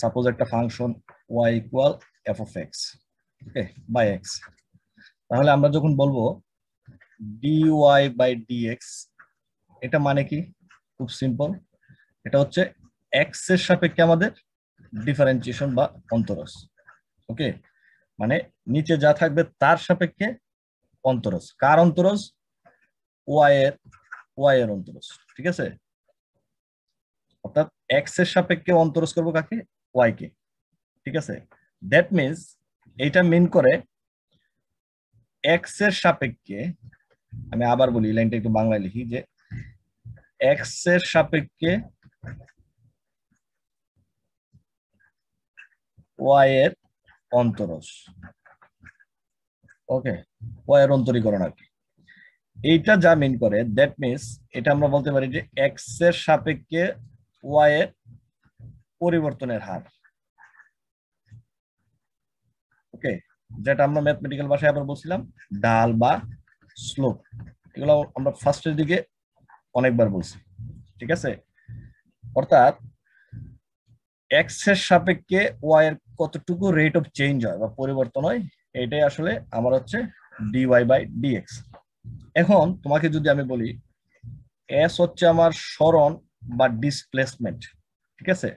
Suppose একটা function y equal f of x okay by x তাহলে আমরা যখন বলব ওয়াই বাই ডিএক্স এটা মানে কি? খুব সিম্পল এটা হচ্ছে এক্সের সাপেক্ষে আমাদের ডিফারেন্সিয়েশন বা অন্তরস ওকে মানে নিচে যা থাকবে তার সাপেক্ষে অন্তরস। কার অন্তরস? ওয়াই এর ওয়াই এর অন্তরস, ঠিক আছে? অর্থাৎ এক্সের সাপেক্ষে অন্তরস করব কাকে? ওয়াই কে। ঠিক আছে? দ্যাট মিনস এইটা মিন করে এক্সের সাপেক্ষে আমি আবার বলি লাইনটা একটু বাংলায় লিখি যে এক্সের সাপেক্ষে ওয়াই এর অন্তরস। ওকে ওয়াই এর অন্তরীকরণ আর কি। এইটা যা মিন করে দ্যাট মিনস এটা আমরা বলতে পারি যে এক্সের সাপেক্ষে ওয়াই এর পরিবর্তনের হার। ওকে যেটা আমরা ম্যাথমেটিক্যাল ভাষায় আবার বলছিলাম, ডাল বা স্লোপ। এগুলো আমরা ফার্স্টের দিকে অনেকবার বলছি। ঠিক আছে? অর্থাৎ এক্সের সাপেক্ষে ওয়াই এর কতটুকু রেট অফ চেঞ্জ হয় বা পরিবর্তন হয়, এটাই আসলে আমার হচ্ছে ডিওয়াই বাই ডিএক্স এখন তোমাকে যদি আমি বলি এস হচ্ছে আমার সরণ বা ডিসপ্লেসমেন্ট ঠিক আছে?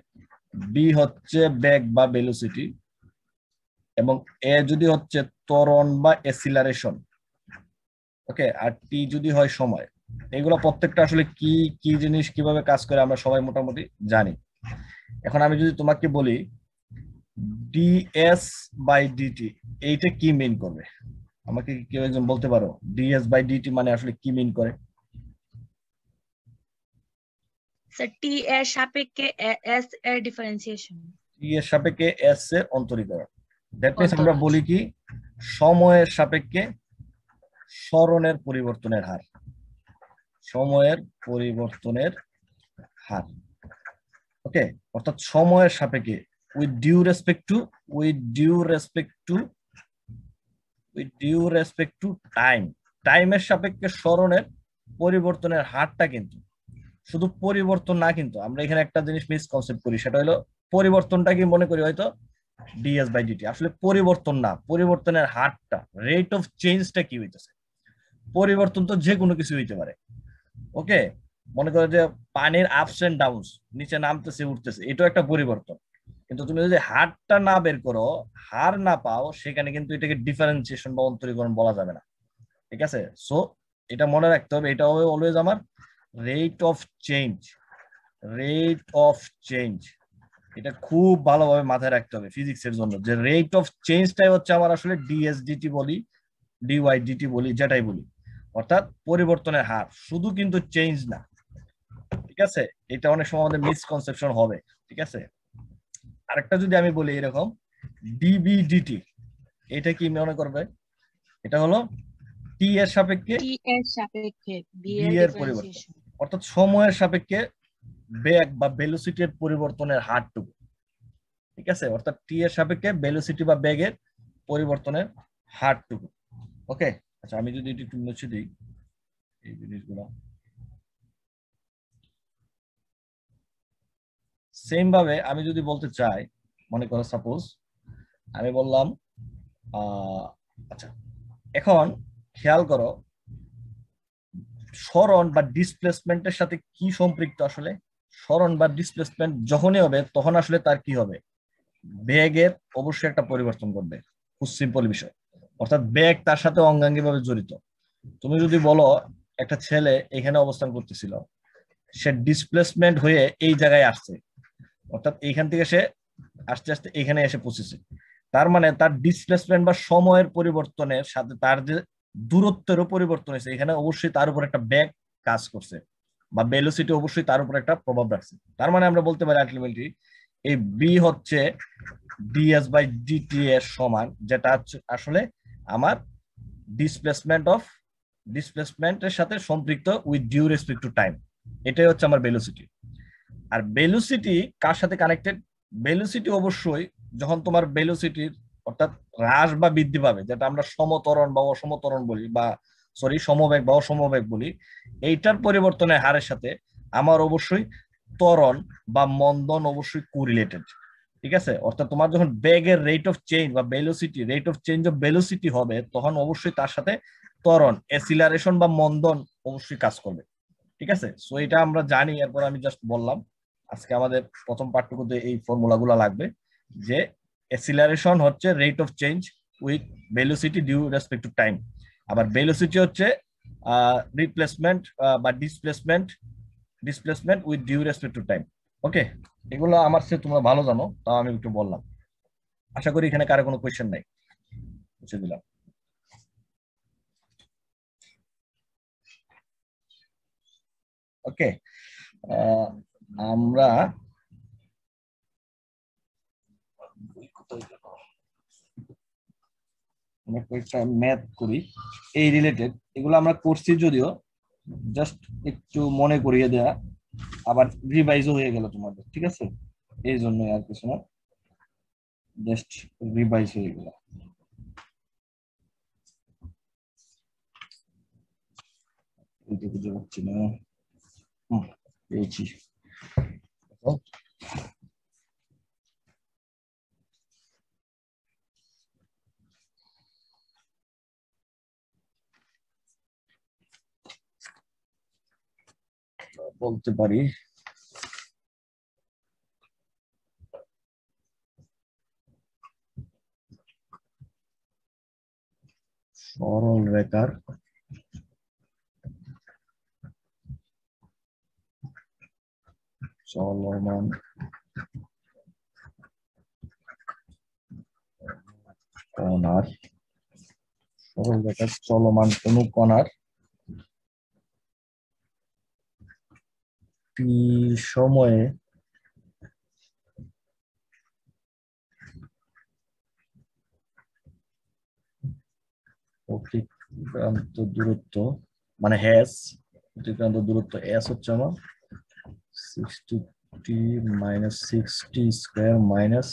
বি হচ্ছে ব্যাগ বা ভেলোসিটি এবং এ যদি হচ্ছে ত্বরণ বা এসিলারেশন ওকে আর টি যদি হয় সময়, এগুলো প্রত্যেকটা আসলে কি কি জিনিস কীভাবে কাজ করে আমরা সবাই মোটামুটি জানি। এখন আমি যদি তোমাকে বলি ডিএস বাই ডিটি এইটা কি মিন করবে? আমাকে কেউ একজন বলতে পারো? ডিএস বাই ডিটি মানে আসলে কি মিন করে? স্যার টি এর সাপেক্ষে এস এর ডিফারেন্সিয়েশন টি এর সাপেক্ষে এস এর অন্তরীকরণ দ্যাট মিনস আমরা বলি কি সময়ের সাপেক্ষে স্মরণের পরিবর্তনের হার। সময়ের পরিবর্তনের হার। ওকে অর্থাৎ সময়ের সাপেক্ষে with due respect to with due respect to with due respect to time টাইমের সাপেক্ষে স্মরণের পরিবর্তনের হারটা কিন্তু শুধু পরিবর্তন না কিন্তু, আমরা এখানে একটা জিনিস মিসকনসেপ্ট করি, সেটা হলো পরিবর্তনটা কি মনে করি হয়তো? ডিএস বাই ডিটি আসলে পরিবর্তন না, পরিবর্তনের হারটা রেট অফ চেঞ্জটা কি হইতেছে? পরিবর্তন তো যে কোনো কিছু হইতে পারে ওকে মনে করো যে পানির আপস এন্ড ডাউনস নিচে নামতেছে, উঠতেছে, এটাও একটা পরিবর্তন। কিন্তু তুমি যদি হারটা না বের করো, হার না পাও, সেখানে কিন্তু এটাকে ডিফারেন্সিয়েশন বা অন্তরীকরণ বলা যাবে না, ঠিক আছে? সো এটা মনে রাখতে হবে এটা হবে অলওয়েজ আমার rate of change rate of change এটা খুব ভালোভাবে মাথায় রাখতে হবে ফিজিক্স এর জন্য। যে রেট অফ চেঞ্জটাই হচ্ছে আমার আসলে ডিএসডিটি বলি ডিওয়াইডিটি বলি যেটাই বলি। অর্থাৎ পরিবর্তনের হার। শুধু কিন্তু চেঞ্জ না। ঠিক আছে? এটা অনেক সময় আমাদের মিসকনসেপশন হবে। ঠিক আছে? আরেকটা যদি আমি বলি এরকম ডিবিডিটি এটা কি মনে করবে? এটা হলো টি এর সাপেক্ষে টি এর সাপেক্ষে বি এর পরিবর্তন। অর্থাৎ সময়ের সাপেক্ষে বেগ বা ভেলোসিটির পরিবর্তনের হারটুকু। ঠিক আছে? অর্থাৎ টি এর সাপেক্ষে ভেলোসিটি বা বেগের পরিবর্তনের হারটুকু। ওকে আচ্ছা আমি যদি একটু মুছে দিই এই জিনিসগুলো। সেম ভাবে আমি যদি বলতে চাই, মনে করো সাপোজ আমি বললাম আচ্ছা এখন খেয়াল করো সরণ বা ডিসপ্লেসমেন্টের সাথে কি সম্পৃক্ত আসলে? সরণ বা ডিসপ্লেসমেন্ট যখনই হবে, তখন আসলে তার কি হবে? বেগের অবশ্যই একটা পরিবর্তন করবে খুব সিম্পল বিষয়। অর্থাৎ বেগ তার সাথে অঙ্গাঙ্গি ভাবে জড়িত। তুমি যদি বলো, একটা ছেলে এখানে অবস্থান করতেছিল। সে ডিসপ্লেসমেন্ট হয়ে এই জায়গায় আসছে। অর্থাৎ এইখান থেকে সে আস্তে আস্তে এখানে এসে পৌঁছেছে। তার মানে তার ডিসপ্লেসমেন্ট বা সময়ের পরিবর্তনের সাথে তার যে দূরত্বেরও পরিবর্তন হয়েছে। এখানে অবশ্যই তার উপর একটা ব্যাগ কাজ করছে বা ভেলোসিটি অবশ্যই তার উপর একটা প্রভাব রাখছে। তার মানে আমরা বলতে পারি আলটিমেটলি এই বি হচ্ছে ডিএস বাই ডিটি এর সমান, যেটা আসলে আমার ডিসপ্লেসমেন্ট অফ ডিসপ্লেসমেন্টের সাথে সম্পৃক্ত with due respect to time এটাই হচ্ছে আমার ভেলোসিটি আর ভেলোসিটি কার সাথে কানেক্টেড ভেলোসিটি অবশ্যই যখন তোমার ভেলোসিটির অর্থাৎ হ্রাস বা বৃদ্ধি পাবে, যেটা আমরা সমতরণ বা অসমতরণ বলি বা সরি সমবেগ বা অসমবেগ বলি, এইটার পরিবর্তনের হারের সাথে আমার অবশ্যই ত্বরণ বা মন্দন অবশ্যই কোরিলেটেড ঠিক আছে? অর্থাৎ তোমার যখন ব্যাগের রেট অফ চেঞ্জ বা velocity rate of change of velocity হবে, তখন অবশ্যই তার সাথে ত্বরণ এসিলারেশন বা মন্দন অবশ্যই কাজ করবে, ঠিক আছে? সো এটা আমরা জানি, এরপর আমি জাস্ট বললাম, আজকে আমাদের প্রথম পাঠ্যক্রমে এই ফর্মুলাগুলো লাগবে যে এসিলারেশন হচ্ছে rate of change with velocity due respect to time আবার ভেলোসিটি হচ্ছে রিপ্লেসমেন্ট বা displacement displacement with due respect to time okay এগুলো আমার সে তোমরা ভালো জানো, তাও আমি একটু বললাম। আশা করি এখানে কারও কোনো কোয়েশ্চেন নাই। বুঝে দিলাম। ওকে আমরা কয়েকটা ম্যাথ করি। এই রিলেটেড এগুলো আমরা করছি যদিও জাস্ট একটু মনে করিয়ে দেয়া, আবার রিভাইজও হয়ে গেল তোমাদের, ঠিক আছে? এই জন্য আর কিছু না। জাস্ট রিভাইজ হয়ে গেল। এইটা বুঝতে না দেখো। বলতে পারি সরল রেখার চলমান কণার সরল রেখার চলমান কোন কণার টি সময়ে অতিক্রান্ত দূরত্ব মানে হ্যাস অতিক্রান্ত দূরত্ব এস হচ্ছে আমার sixty T minus sixty square minus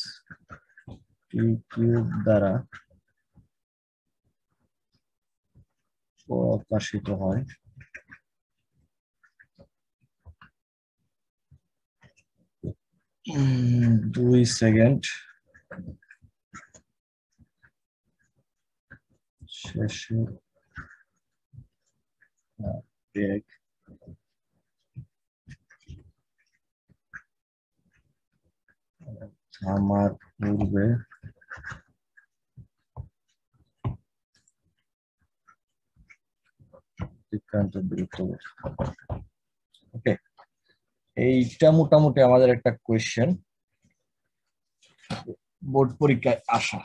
T cube দ্বারা প্রকাশিত হয়। দুই সেকেন্ড শেষে আহ, বেগ থামার পূর্বে অতিক্রান্ত দূরত্ব ওকে এইটা মোটামুটি আমাদের একটা কোয়েশ্চেন বোর্ড পরীক্ষায় আসা।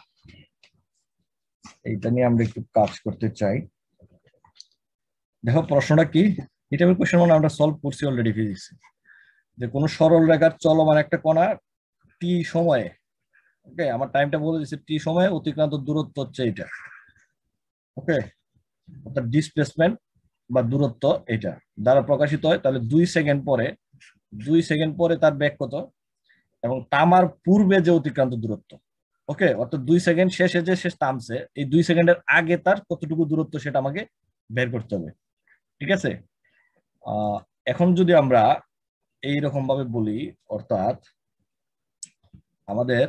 এইটা নিয়ে আমরা একটু কাজ করতে চাই। দেখো, প্রশ্নটা কি? এটা কোয়েশ্চেন মানে আমরা সলভ করছি অলরেডি ফিজিক্সে যে কোনো সরল রেখার চলমান একটা কণা টি সময়ে। ওকে আমার টাইমটা বলে দিচ্ছে টি সময়ে, অতিক্রান্ত দূরত্ব হচ্ছে এটা ওকে অর্থাৎ ডিসপ্লেসমেন্ট বা দূরত্ব এটা দ্বারা প্রকাশিত হয়, তাহলে দুই সেকেন্ড পরে দুই সেকেন্ড পরে তার ব্যাগ কত? এবং তামার পূর্বে যে অতিক্রান্ত দূরত্ব। ওকে অর্থাৎ দুই সেকেন্ড শেষে যে শেষ থামছে, এই দুই সেকেন্ডের আগে তার কতটুকু দূরত্ব সেটা আমাকে বের করতে হবে। ঠিক আছে? এখন যদি আমরা এই রকম ভাবে বলি, অর্থাৎ আমাদের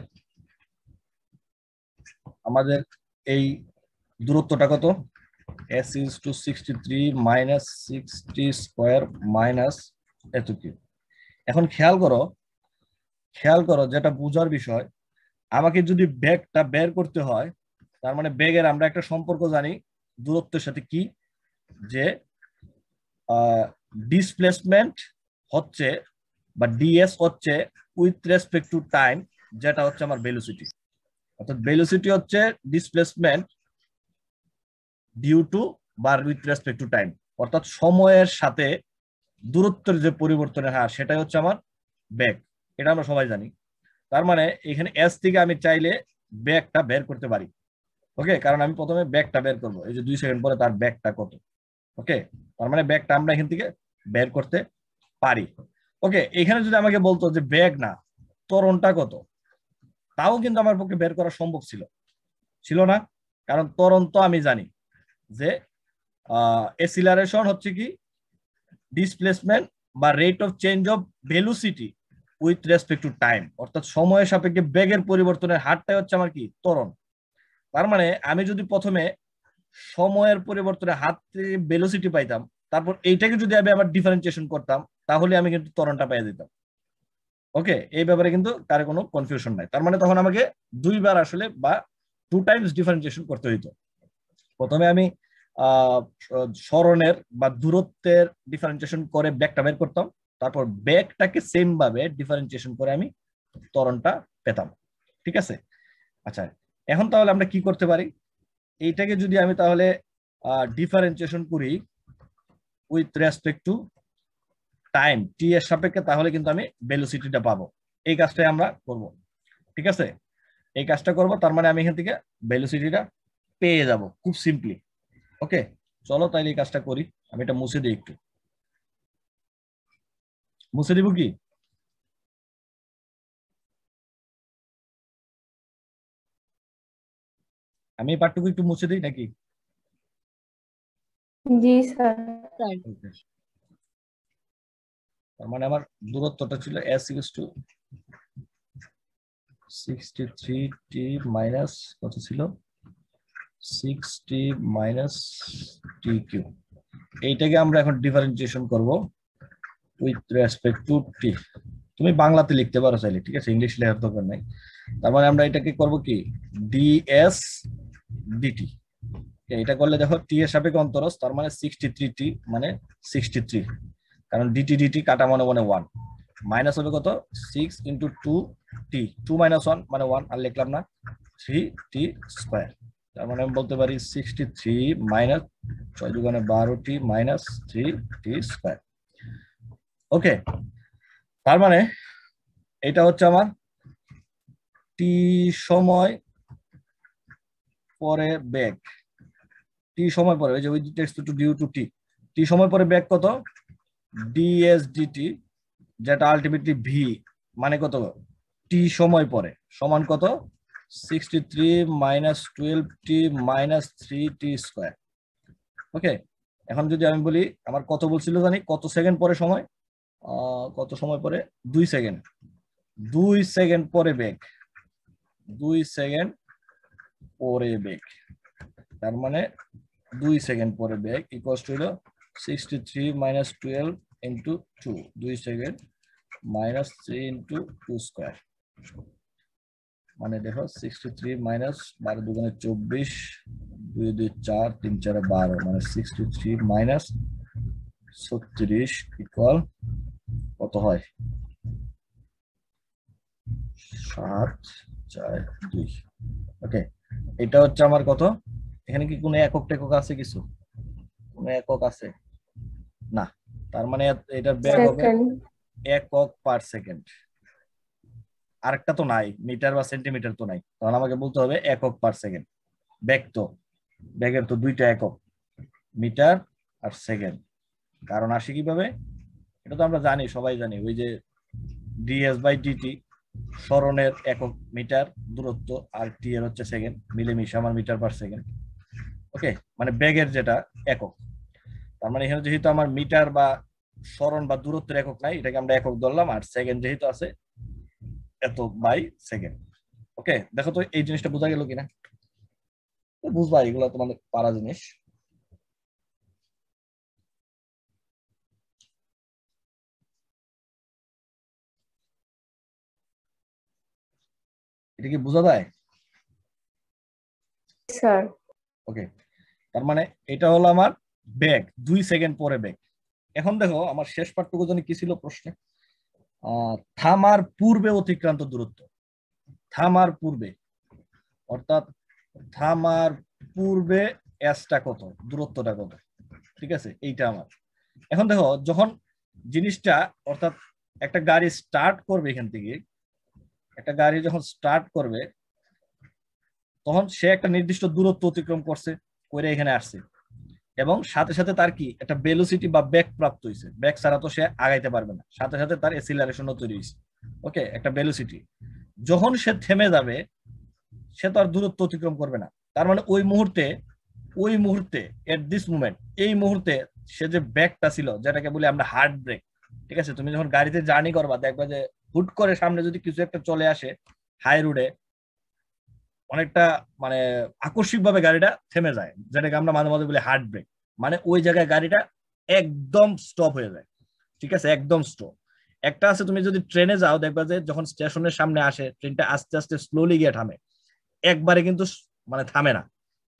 আমাদের এই দূরত্বটা কত? S is to sixty three minus sixty square minus এত কি এখন খেয়াল করো খেয়াল করো যেটা বোঝার বিষয়, আমাকে যদি ব্যাগটা বের করতে হয়, তার মানে ব্যাগের আমরা একটা সম্পর্ক জানি, দূরত্বের সাথে কি? যে ডিসপ্লেসমেন্ট হচ্ছে বা ডিএস হচ্ছে উইথ রেসপেক্ট টু টাইম যেটা হচ্ছে আমার ভেলোসিটি অর্থাৎ ভেলোসিটি হচ্ছে ডিসপ্লেসমেন্ট ডিউ টু বা উইথ রেসপেক্ট টু টাইম অর্থাৎ সময়ের সাথে দূরত্বের যে পরিবর্তনের হার, সেটাই হচ্ছে আমার ব্যাগ এটা আমরা সবাই জানি। তার মানে এখানে এস থেকে আমি চাইলে ব্যাগটা বের করতে পারি। ওকে কারণ আমি প্রথমে ব্যাগটা বের করব। এই যে দুই সেকেন্ড পরে তার ব্যাগটা কত? ওকে তার মানে ব্যাগটা আমরা এখান থেকে বের করতে পারি। ওকে এখানে যদি আমাকে বলতো যে ব্যাগ না তরণটা কত? তাও কিন্তু আমার পক্ষে বের করা সম্ভব ছিল। ছিল না। কারণ তরণ তো আমি জানি যে এসিলারেশন হচ্ছে কি? ডিসপ্লেসমেন্ট বা rate of change of velocity with respect to time অর্থাৎ সময়ের সাপেক্ষে বেগের পরিবর্তনের হারটাই হচ্ছে আমার কি? ত্বরণ। তার মানে আমি যদি প্রথমে সময়ের পরিবর্তনে হাত ভেলোসিটি পাইতাম, তারপর এইটাকে যদি আমি আবার ডিফারেন্সিয়েশন করতাম, তাহলে আমি কিন্তু ত্বরণটা পাইয়ে দিতাম। ওকে? এই ব্যাপারে কিন্তু তার কোনো কনফিউশন নাই। তার মানে তখন আমাকে দুইবার আসলে বা টু টাইমস ডিফারেন্সিয়েশন করতে হইতো। প্রথমে আমি স্মরণের বা দূরত্বের ডিফারেন্সিয়েশন করে ব্যাগটা বের করতাম। তারপর ব্যাগটাকে সেম ভাবে ডিফারেন্সিয়েশন করে আমি ত্বরণটা পেতাম। ঠিক আছে? আচ্ছা এখন তাহলে আমরা কি করতে পারি? এইটাকে যদি আমি তাহলে ডিফারেন্সিয়েশন করি with respect to time T এর সাপেক্ষে, তাহলে কিন্তু আমি ভেলোসিটিটা পাবো। এই কাজটাই আমরা করব। ঠিক আছে? এই কাজটা করব, তার মানে আমি এখান থেকে ভেলোসিটিটা পেয়ে যাব, খুব সিম্পলি ওকে চলো তাইলে এই কাজটা করি। আমি এটা মুছে দিই একটু। মুছে দিব কি? আমি এই পাঠটুকু একটু মুছে দিই নাকি? জি স্যার। তার মানে আমার দূরত্বটা ছিল S equal to sixty three T minus কত ছিল? সিক্সটি মাইনাস টি কিউ এইটাকে আমরা এখন ডিফারেন্সিয়েশন করব উইথ রেসপেক্ট টু টি তুমি বাংলাতে লিখতে পারো চাইলে, ঠিক আছে? ইংলিশ লেখার দরকার নাই। তার মানে আমরা এটাকে করব কি? ডিএস ডিটি এটা করলে দেখো টি এর সাপেক্ষে অন্তরস, তার মানে সিক্সটি থ্রি টি মানে সিক্সটি থ্রি কারণ ডিটি ডিটি কাটা মনে মনে ওয়ান মাইনাস হবে কত? Six into two T two minus one মানে ওয়ান আর লিখলাম না থ্রি টি স্কোয়ার তার মানে আমি বলতে পারি সিক্সটি থ্রি মাইনাস ছয় দুগুণে বারো T minus three T square okay তার মানে এটা হচ্ছে আমার টি সময় পরে ব্যাগ টি সময় পরে ওই যে with text to due to T T সময় পরে ব্যাগ কত? ডিএসডিটি যেটা আলটিমেটলি ভি মানে কত? টি সময় পরে, সমান কত? Sixty three minus twelve T minus three T square okay এখন যদি আমি বলি, আমার কত বলছিল জানি? কত সেকেন্ড পরে সময়? কত সময় পরে? দুই সেকেন্ড দুই সেকেন্ড পরে বেগ। দুই সেকেন্ড পরে বেগ। তার মানে দুই সেকেন্ড পরে বেগ ইকুয়াস টু হলো sixty three minus twelve into two দুই second minus three into two square মানে দেখো সিক্সটি থ্রি মাইনাস বারো দুগুণে চব্বিশ দুই দুই চার তিন চারে বারো মানে সিক্সটি থ্রি মাইনাস ছত্রিশ ইকুয়াল কত হয়? সাত চার দুই। ওকে এটা হচ্ছে আমার কত? এখানে কি কোনো একক টেকক আছে কিছু? কোনো একক আছে? না তার মানে এটার ব্যাগ হবে একক পার সেকেন্ড আরেকটা তো নাই, মিটার বা সেন্টিমিটার তো নাই। তখন আমাকে বলতে হবে একক পার সেকেন্ড ব্যাগ তো ব্যাগের তো দুইটা একক, মিটার আর সেকেন্ড কারণ আসে কীভাবে? এটা তো আমরা জানি, সবাই জানি। ওই যে ডিএস বাই ডিটি স্মরণের একক মিটার, দূরত্ব, আর টি এর হচ্ছে সেকেন্ড মিলেমিশে আমার মিটার পার সেকেন্ড ওকে মানে ব্যাগের যেটা একক। তার মানে এখানে যেহেতু আমার মিটার বা স্মরণ বা দূরত্বের একক নাই, এটাকে আমরা একক ধরলাম, আর সেকেন্ড যেহেতু আছে এত বাই সেকেন্ড ওকে দেখো তো এই জিনিসটা বোঝা গেল কিনা? বুঝবা এগুলো তোমাদের পারা জিনিস। এটা কি বোঝা যায়? স্যার ওকে তার মানে এটা হলো আমার ব্যাগ দুই সেকেন্ড পরে ব্যাগ এখন দেখো আমার শেষ পাঠটুকু জানি কি ছিল প্রশ্নে? থামার পূর্বে অতিক্রান্ত দূরত্ব। থামার পূর্বে, অর্থাৎ থামার পূর্বে এসটা কত? দূরত্বটা কত? ঠিক আছে? এইটা আমার। এখন দেখো, যখন জিনিসটা, অর্থাৎ একটা গাড়ি স্টার্ট করবে এখান থেকে, একটা গাড়ি যখন স্টার্ট করবে, তখন সে একটা নির্দিষ্ট দূরত্ব অতিক্রম করছে করে এখানে আসছে। এবং সাথে সাথে তার কি? একটা ভেলোসিটি বা ব্যাক প্রাপ্ত হয়েছে ব্যাক ছাড়া তো সে আগাইতে পারবে না। সাথে সাথে তার এসিলারেশনও তৈরি হয়েছে ওকে একটা ভেলোসিটি যখন সে থেমে যাবে, সে তো আর দূরত্ব অতিক্রম করবে না। তার মানে ওই মুহূর্তে ওই মুহূর্তে এট দিস মুমেন্ট এই মুহূর্তে সে যে ব্যাকটা ছিল, যেটাকে বলি আমরা হার্ড ব্রেক ঠিক আছে? তুমি যখন গাড়িতে জার্নি করবা, দেখবা যে হুট করে সামনে যদি কিছু একটা চলে আসে হাই রোডে অনেকটা মানে আকস্মিক ভাবে গাড়িটা থেমে যায়, যেটাকে আমরা মাঝে মাঝে বলি হার্ট ব্রেক মানে ওই জায়গায় গাড়িটা একদম স্টপ হয়ে যায়। ঠিক আছে? একদম স্টপ একটা আছে তুমি যদি ট্রেনে যাও, দেখবা যে যখন স্টেশনের সামনে আসে ট্রেনটা আস্তে আস্তে স্লোলি গিয়ে থামে। একবারে কিন্তু মানে থামে না।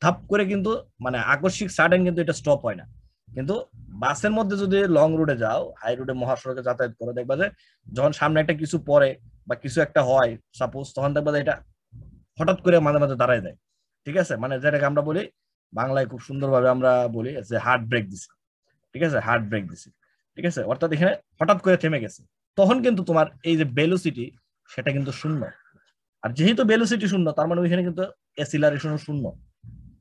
থাপ করে কিন্তু মানে আকস্মিক সাডেন কিন্তু এটা স্টপ হয় না। কিন্তু বাসের মধ্যে যদি লং রুটে যাও হাই রোডে মহাসড়কে যাতায়াত করে, দেখবা যে যখন সামনে একটা কিছু পরে বা কিছু একটা হয় সাপোজ তখন দেখবা যে এটা হঠাৎ করে মাঝে মাঝে দাঁড়ায় দেয় ঠিক আছে? মানে যেটাকে আমরা বলি, বাংলায় খুব সুন্দরভাবে আমরা বলি যে হার্ট ব্রেক দিছে। ঠিক আছে? হার্ট ব্রেক দিছে। ঠিক আছে? অর্থাৎ এখানে হঠাৎ করে থেমে গেছে। তখন কিন্তু তোমার এই যে ভেলোসিটি সেটা কিন্তু শূন্য। আর যেহেতু ভেলোসিটি শূন্য, তার মানে ওইখানে কিন্তু এসিলারেশনও শূন্য।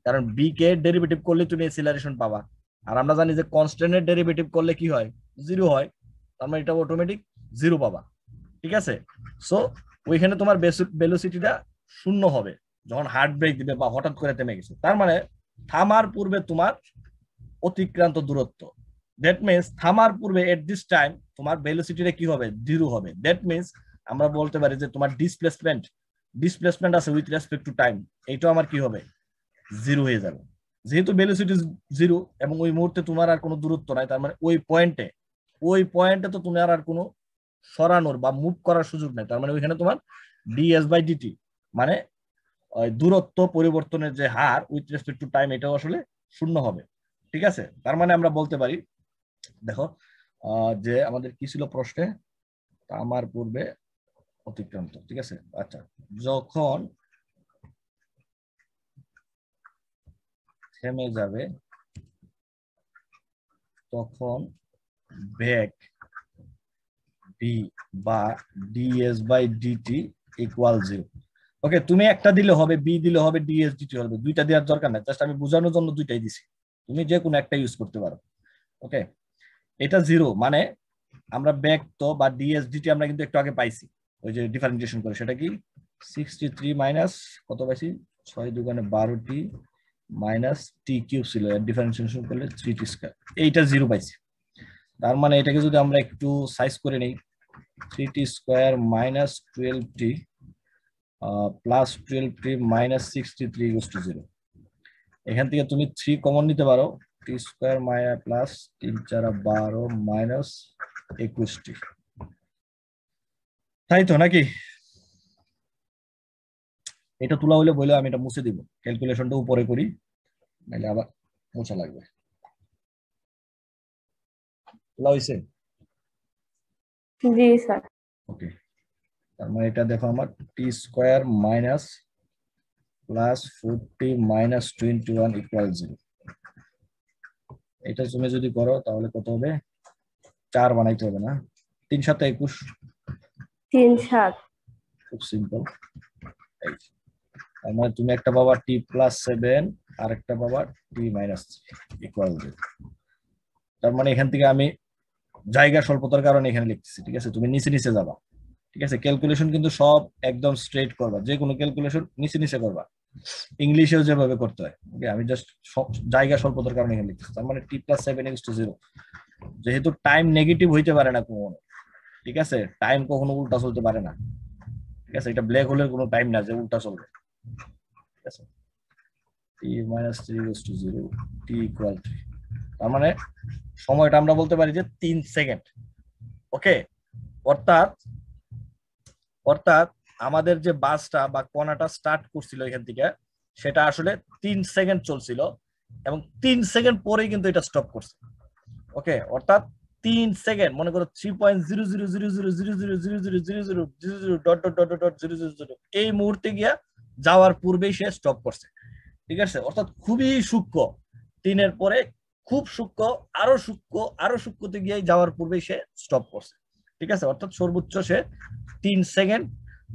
কারণ বি কে ডেরিভেটিভ করলে তুমি এসিলারেশন পাবা। আর আমরা জানি যে কনস্ট্যান্টের ডেরিভেটিভ করলে কি হয়? জিরো হয়। তার মানে এটা অটোমেটিক জিরো পাবা। ঠিক আছে? সো ওইখানে তোমার ভেলোসিটিটা শূন্য হবে, যখন হার্ট ব্রেক দিবে বা হঠাৎ করে থেমে গেছে। তার মানে থামার পূর্বে তোমার অতিক্রান্ত দূরত্ব। দ্যাট মিনস থামার পূর্বে এট দিস টাইম তোমার ভেলোসিটিটা কি হবে? জিরো হবে। দ্যাট মিনস আমরা বলতে পারি যে তোমার ডিসপ্লেসমেন্ট ডিসপ্লেসমেন্ট আছে উইথ রেসপেক্ট টু টাইম এইটাও আমার কি হবে? জিরো হয়ে যাবে। যেহেতু ভেলোসিটি জিরো এবং ওই মুহূর্তে তোমার আর কোনো দূরত্ব নাই, তার মানে ওই পয়েন্টে ওই পয়েন্টে তো তোমার আর কোনো সরানোর বা মুভ করার সুযোগ নাই। তার মানে ওইখানে তোমার ডিএস বাই ডিটি মানে দূরত্ব পরিবর্তনের যে হার উইথ রেসপেক্ট টু টাইম এটাও আসলে শূন্য হবে। ঠিক আছে? তার মানে আমরা বলতে পারি, দেখো যে আমাদের কি ছিল প্রশ্নে? আমার পূর্বে অতিক্রান্ত, ঠিক আছে? আচ্ছা যখন থেমে যাবে, তখন বেগ বি বা DS by DT equal zero okay তুমি একটা দিলে হবে বি দিলে হবে ডিএস ডিটি হবে। দুইটা দেওয়ার দরকার নাই জাস্ট আমি বোঝানোর জন্য দুইটাই দিছি। তুমি যে কোনো একটা ইউজ করতে পারো। ওকে এটা জিরো মানে আমরা ব্যাক তো বা ডিএস ডিটি আমরা কিন্তু একটু আগে পাইছি। ওই যে ডিফারেন্সিয়েশন করে, সেটা কি? সিক্সটি থ্রি মাইনাস কত পাইছি? ছয় দোকানে বারোটি মাইনাস টি কিউব ছিল ডিফারেন্সিয়েশন করলে থ্রি টি স্কোয়ার এইটা জিরো পাইছি। তার মানে এটাকে যদি আমরা একটু সাইজ করে নেই three T square minus twelve T plus twelve T minus sixty three এখান থেকে তুমি থ্রি কমন নিতে পারো। টি স্কোয়ার মায়া প্লাস তিন চার বারো মাইনাস একুশটি তাই তো নাকি? এটা তোলা হলে বলে আমি এটা মুছে দিব। ক্যালকুলেশনটা উপরে করি নাহলে আবার মোছা লাগবে। তোলা হয়েছে জি স্যার। ওকে তার মানে এটা দেখো আমার T square minus plus forty minus twenty one equal zero এটা তুমি যদি করো তাহলে কত হবে? চার বানাইতে হবে না। তিন সাথে একুশ। তিন সাত। খুব সিম্পল তার মানে তুমি একটা পাবা টি প্লাস সেভেন আর একটা পাবা টি মাইনাস ইকুয়াল জিরো তার মানে এখান থেকে আমি জায়গা স্বল্পতার কারণে এখানে লিখতেছি ঠিক আছে? তুমি নিচে নিচে যাবা। ঠিক আছে? ক্যালকুলেশন কিন্তু সব একদম স্ট্রেট করবা। যে কোনো ক্যালকুলেশন নিচে নিচে করবা। ইংলিশেও যেভাবে করতে হয়। ওকে আমি জাস্ট জায়গা স্বল্পতার কারণে এখানে লিখতেছি। তার মানে T plus seven is to zero যেহেতু টাইম নেগেটিভ হইতে পারে না কখনো, ঠিক আছে? টাইম কখনো উল্টা চলতে পারে না। ঠিক আছে? এটা ব্ল্যাক হোলের কোনো টাইম না যে উল্টা চলবে। ঠিক আছে? T minus three is to zero T equal three তার মানে সময়টা আমরা বলতে পারি যে তিন সেকেন্ড ওকে অর্থাৎ অর্থাৎ আমাদের যে বাসটা বা কণাটা স্টার্ট করছিল এখান থেকে সেটা আসলে তিন সেকেন্ড চলছিল এবং তিন সেকেন্ড পরেই কিন্তু এটা স্টপ করছে ওকে অর্থাৎ তিন সেকেন্ড মনে করো three point zero zero zero zero zero zero zero zero zero zero zero zero dot dot dot dot zero zero zero এই মুহূর্তে গিয়া যাওয়ার পূর্বেই সে স্টপ করছে ঠিক আছে অর্থাৎ খুবই সূক্ষ্ম তিনের পরে খুব সূক্ষ্ম আরও সূক্ষ্ম আরও সূক্ষ্মতে গিয়ে যাওয়ার পূর্বেই সে স্টপ করছে ঠিক আছে? অর্থাৎ সর্বোচ্চ সে তিন সেকেন্ড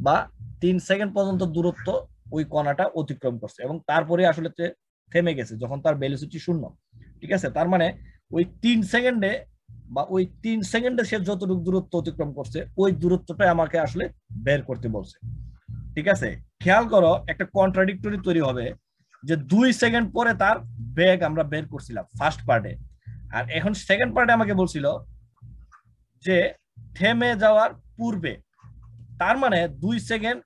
বা তিন সেকেন্ড পর্যন্ত দূরত্ব ওই কণাটা অতিক্রম করছে এবং তারপরে আসলে থেমে গেছে যখন তার ভ্যালিসিটি শূন্য। ঠিক আছে? তার মানে ওই তিন সেকেন্ডে বা ওই তিন সেকেন্ডে সে যতটুকু দূরত্ব অতিক্রম করছে, ওই দূরত্বটাই আমাকে আসলে বের করতে বলছে। ঠিক আছে? খেয়াল করো, একটা কন্ট্রাডিক্টরি তৈরি হবে যে দুই সেকেন্ড পরে তার ব্যাগ আমরা বের করছিলাম ফার্স্ট পার্টে আর এখন সেকেন্ড পার্টে আমাকে বলছিল যে থেমে যাওয়ার পূর্বে। তার মানে দুই সেকেন্ড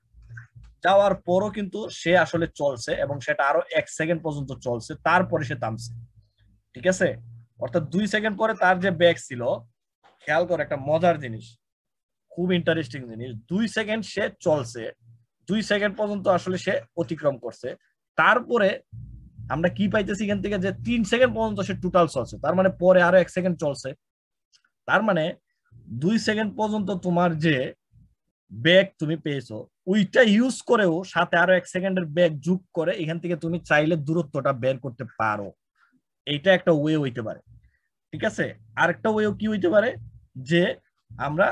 যাওয়ার পরও কিন্তু সে আসলে চলছে এবং সেটা আরও এক সেকেন্ড পর্যন্ত চলছে, তারপরে সে থামছে। ঠিক আছে? অর্থাৎ দুই সেকেন্ড পরে তার যে ব্যাগ ছিল, খেয়াল করে একটা মজার জিনিস, খুব ইন্টারেস্টিং জিনিস। দুই সেকেন্ড সে চলছে, দুই সেকেন্ড পর্যন্ত আসলে সে অতিক্রম করছে। তারপরে আমরা কি পাইতেছি এখান থেকে যে তিন সেকেন্ড পর্যন্ত সে টোটাল চলছে। তার মানে পরে আরও এক সেকেন্ড চলছে। তার মানে দুই সেকেন্ড পর্যন্ত তোমার যে ব্যাগ তুমি পেয়েছ, ওইটা ইউজ করেও সাথে আরও এক সেকেন্ডের ব্যাগ যোগ করে এখান থেকে তুমি চাইলে দূরত্বটা বের করতে পারো। এইটা একটা ওয়ে হইতে পারে। ঠিক আছে? আরেকটা ওয়েও কি হইতে পারে? যে আমরা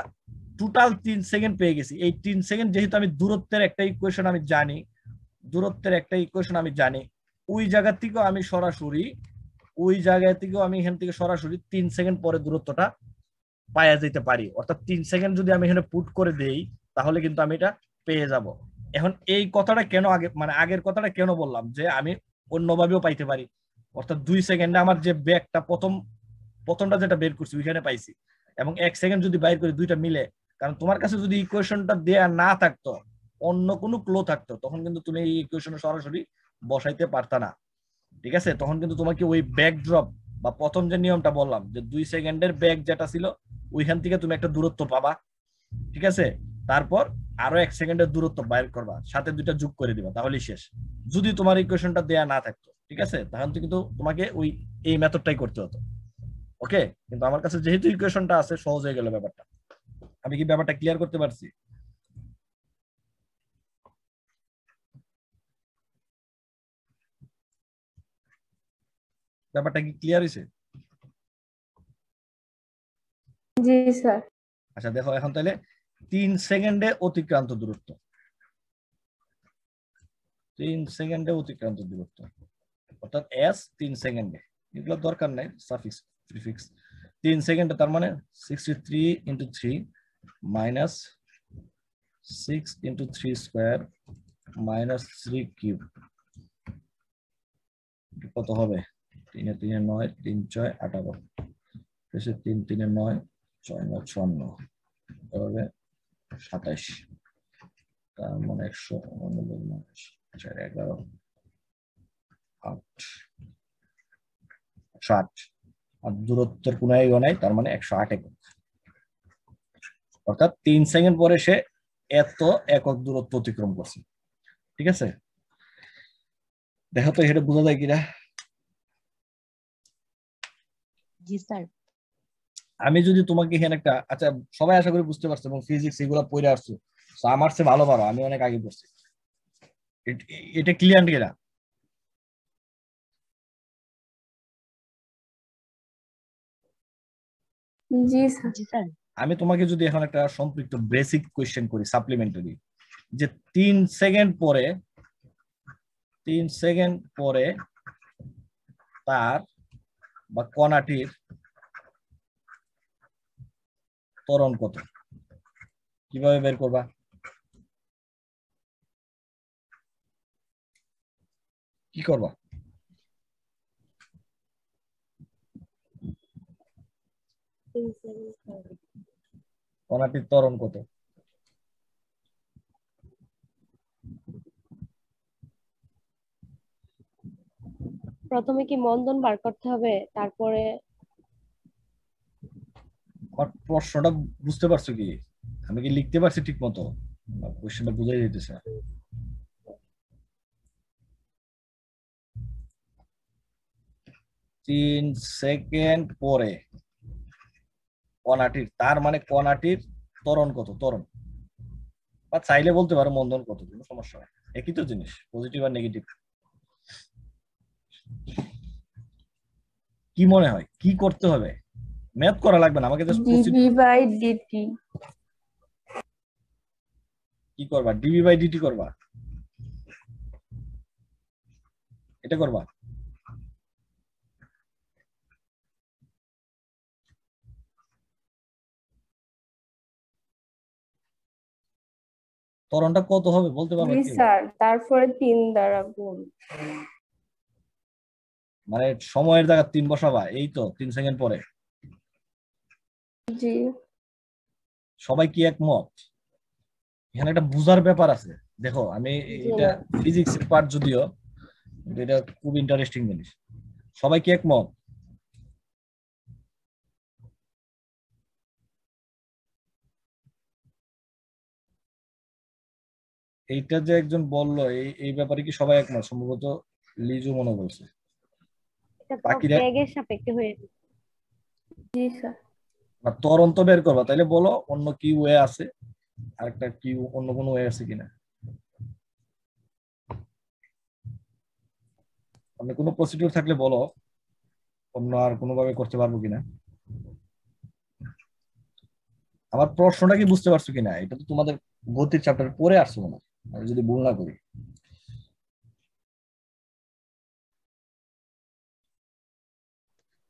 টোটাল তিন সেকেন্ড পেয়ে গেছি। এই তিন সেকেন্ড যেহেতু আমি দূরত্বের একটা ইকুয়েশন আমি জানি, দূরত্বের একটা ইকুয়েশন আমি জানি, ওই জায়গা থেকেও আমি সরাসরি, ওই জায়গা থেকেও আমি এখান থেকে সরাসরি তিন সেকেন্ড পরে দূরত্বটা পাওয়া যেতে পারি। অর্থাৎ তিন সেকেন্ড যদি আমি এখানে পুট করে দেই, তাহলে কিন্তু আমি এটা পেয়ে যাব। এখন এই কথাটা কেন আগে মানে আগের কথাটা কেন বললাম? যে আমি অন্যভাবেও পাইতে পারি। অর্থাৎ দুই সেকেন্ডে আমার যে ব্যাগটা প্রথম প্রথমটা যেটা বের করছি, ওইখানে পাইছি। এবং এক সেকেন্ড যদি বাইর করি দুইটা মিলে, কারণ তোমার কাছে যদি ইকুয়েশনটা দেয়া না থাকতো, অন্য কোনো ক্লো থাকতো, তখন কিন্তু তুমি এই ইকুয়েশনে সরাসরি বসাইতে পারতা না। ঠিক আছে? তখন কিন্তু তোমাকে ওই ব্যাক ড্রপ বা প্রথম যে নিয়মটা বললাম, যে দুই সেকেন্ডের ব্যাগ যেটা ছিল, ওইখান থেকে তুমি একটা দূরত্ব পাবা। ঠিক আছে? তারপর আরও এক সেকেন্ডের দূরত্ব বাইর করবা, সাথে দুইটা যোগ করে দিবা, তাহলেই শেষ। যদি তোমার ইকুয়েশনটা দেয়া না থাকতো, ঠিক আছে? তখন কিন্তু তোমাকে ওই, এই মেথডটাই করতে হতো। ওকে কিন্তু আমার কাছে যেহেতু ইকুয়েশনটা আছে, সহজ হয়ে গেল ব্যাপারটা। আমি কি ব্যাপারটা ক্লিয়ার করতে পারছি? ব্যাপারটা কি ক্লিয়ার হয়েছে জি স্যার আচ্ছা দেখো এখন তাহলে তিন সেকেন্ডে অতিক্রান্ত দূরত্ব। তিন সেকেন্ডে অতিক্রান্ত দূরত্ব। অর্থাৎ এস তিন সেকেন্ডে। এগুলো দরকার নাই সাফিক্স প্রিফিক্স তিন সেকেন্ডে তার মানে sixty three into three minus six into three square minus three cube কত হবে? তিনে তিনে নয়, তিন ছয়, আঠারো। শেষে তিন তিনে নয়, ছয় নয় চুয়ান্ন হবে সাতাইশ। তার মানে একশো উননব্বই চার এগারো। আট। একশো আট। আর দূরত্বের কোনো নাই, তার মানে একশো আট একক। অর্থাৎ তিন সেকেন্ড পরে সে এত একক দূরত্ব অতিক্রম করছে। ঠিক আছে? দেখো তো, এটা বোঝা যায় কিনা? জি স্যার আমি যদি তোমাকে এখানে একটা আচ্ছা সবাই আশা করি বুঝতে পারছ এবং ফিজিক্স এগুলো পড়ে আসছো তো আমার চেয়ে ভালো পারো আমি অনেক আগে পড়ছি। এটা ক্লিয়ার কিনা স্যার। আমি তোমাকে যদি এখন একটা সম্পৃক্ত বেসিক কোয়েশ্চেন করি সাপ্লিমেন্টারি যে তিন সেকেন্ড পরে তিন সেকেন্ড পরে তার বা কণাটির ত্বরণ কত? কীভাবে বের করবা? কি করবা? কণাটির ত্বরণ কত? প্রথমে কি মন্দন বার করতে হবে? তারপরে প্রশ্নটা বুঝতে পারছ কি? আমি কি লিখতে পারছি ঠিক মতো কোশ্চেনটা বুঝাই যেতেছে। তিন সেকেন্ড পরে কণাটির, তার মানে কণাটির ত্বরণ কত? ত্বরণ। বা চাইলে বলতে পারো মন্দন কত, কোনো সমস্যা নেই। একই তো জিনিস পজিটিভ আর নেগেটিভ কি মনে হয়? কি করতে হবে? ম্যাথ করা লাগবে না আমাকে ডিবি বাই ডিটি কি করবা? ডিবি বাই ডিটি করবা? এটা করবা? ত্বরণটা কত হবে বলতে পারবা জি কি? স্যার তারপরে তিন দ্বারা গুণ। মানে সময়ের জায়গা তিন বসাবা এই তো তিন সেকেন্ড পরে। জি। সবাই কি একমত? এখানে একটা বুঝার ব্যাপার আছে। দেখো আমি এটা। ফিজিক্স পার্ট যদিও এটা খুব ইন্টারেস্টিং জিনিস। সবাই কি একমত? এইটা যে একজন বলল এই এই ব্যাপারে কি সবাই একমত? সম্ভবত লিজু মনে বলছে। এটা তো বাকিরা- সাপেক্ষে হয়ে জি স্যার না তরন্ত বের করবা। তাইলে বলো অন্য কি ওয়ে আছে আরেকটা কি অন্য কোনো ওয়ে আছে কিনা। অন্য কোনো প্রসিডিউর থাকলে বলো অন্য আর কোনোভাবে করতে পারব কিনা। আমার প্রশ্নটা কি বুঝতে পারছ কিনা? এটা তো তোমাদের গতির চ্যাপ্টার পরে আসছো মনে হয়, আমি যদি ভুল না করি।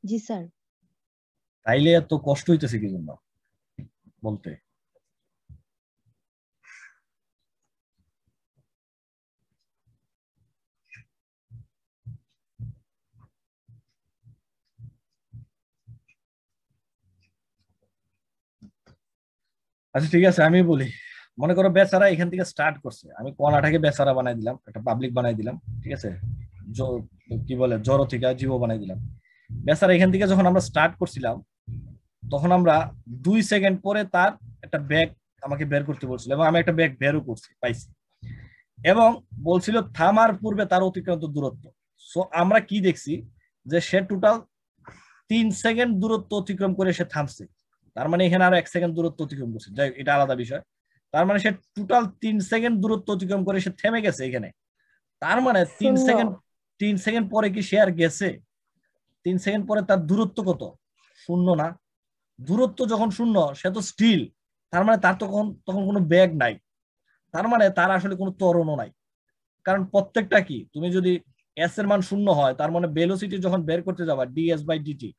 জি, স্যার। তাইলে এত কষ্ট হইতেছে কি জন্য বলতে। আচ্ছা ঠিক আছে, আমি বলি। মনে করো বেচারা এখান থেকে স্টার্ট করছে। আমি কণাটাকে বেচারা বানাই দিলাম, একটা পাবলিক বানাই দিলাম, ঠিক আছে? কি বলে, জড় থেকে জীব বানাই দিলাম। বেচারা এখান থেকে যখন আমরা স্টার্ট করছিলাম তখন আমরা দুই সেকেন্ড পরে তার একটা ব্যাগ আমাকে বের করতে বলছিল এবং আমি একটা ব্যাগ বেরও করছি পাইছি। এবং বলছিল থামার পূর্বে তার অতিক্রান্ত দূরত্ব। সো আমরা কি দেখছি যে সে টোটাল তিন সেকেন্ড দূরত্ব অতিক্রম করে সে থামছে। তার মানে এখানে আরও এক সেকেন্ড দূরত্ব অতিক্রম করছে। যাই এটা আলাদা বিষয়। তার মানে সে টোটাল তিন সেকেন্ড দূরত্ব অতিক্রম করে সে থেমে গেছে এখানে। তার মানে তিন সেকেন্ড তিন সেকেন্ড পরে কি সে আর গেছে? তিন সেকেন্ড পরে তার দূরত্ব কত? শূন্য না। দূরত্ব যখন শূন্য, সে তো স্টিল তার মানে তার তখন তখন কোনো ব্যাগ নাই। তার মানে তার আসলে কোনো ত্বরণও নাই। কারণ প্রত্যেকটা কি? তুমি যদি এস এর মান শূন্য হয়, তার মানে ভেলোসিটি যখন বের করতে যাবা ডিএস বাই ডিটি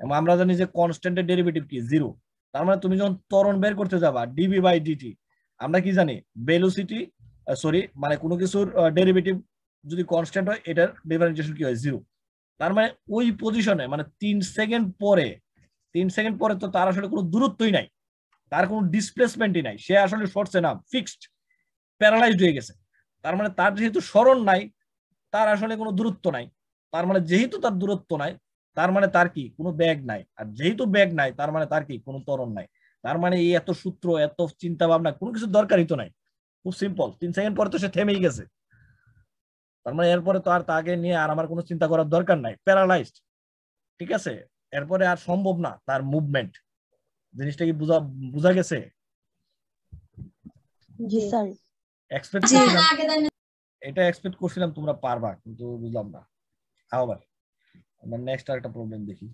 এবং আমরা জানি যে কনস্ট্যান্টের ডেরিভেটিভ কি? জিরো তার মানে তুমি যখন ত্বরণ বের করতে যাবা ডিবি বাই ডিটি আমরা কি জানি? ভেলোসিটি সরি মানে কোনো কিছুর ডেরিভেটিভ যদি কনস্ট্যান্ট হয়, এটার ডিফারেন্সিয়েশন কি হয়? জিরো তার মানে ওই পজিশনে মানে তিন সেকেন্ড পরে, তিন সেকেন্ড পরে তো তার আসলে কোনো দূরত্বই নাই। তার কোনো ডিসপ্লেসমেন্টই নাই। সে আসলে সরছে না ফিক্সড প্যারালাইজড হয়ে গেছে। তার মানে তার যেহেতু স্মরণ নাই, তার আসলে কোনো দূরত্ব নাই। তার মানে যেহেতু তার দূরত্ব নাই, তার মানে তার কি? কোনো ব্যাগ নাই। আর যেহেতু ব্যাগ নাই, তার মানে তার কি? কোনো ত্বরণ নাই। তার মানে এই এত সূত্র, এত চিন্তা ভাবনা কোনো কিছু দরকারই তো নাই। খুব সিম্পল তিন সেকেন্ড পরে তো সে থেমেই গেছে। তার মানে এরপরে তো আর তাকে নিয়ে আর আমার কোনো চিন্তা করার দরকার নাই। প্যারালাইজড ঠিক আছে? এরপরে আর সম্ভব না তার মুভমেন্ট জিনিসটা কি বুঝা বুঝা গেছে? জি স্যার। এক্সপেক্ট এটা এক্সপেক্ট করছিলাম তোমরা পারবা কিন্তু বুঝলাম না। আবার। আমরা নেক্সট আরেকটা প্রবলেম দেখি।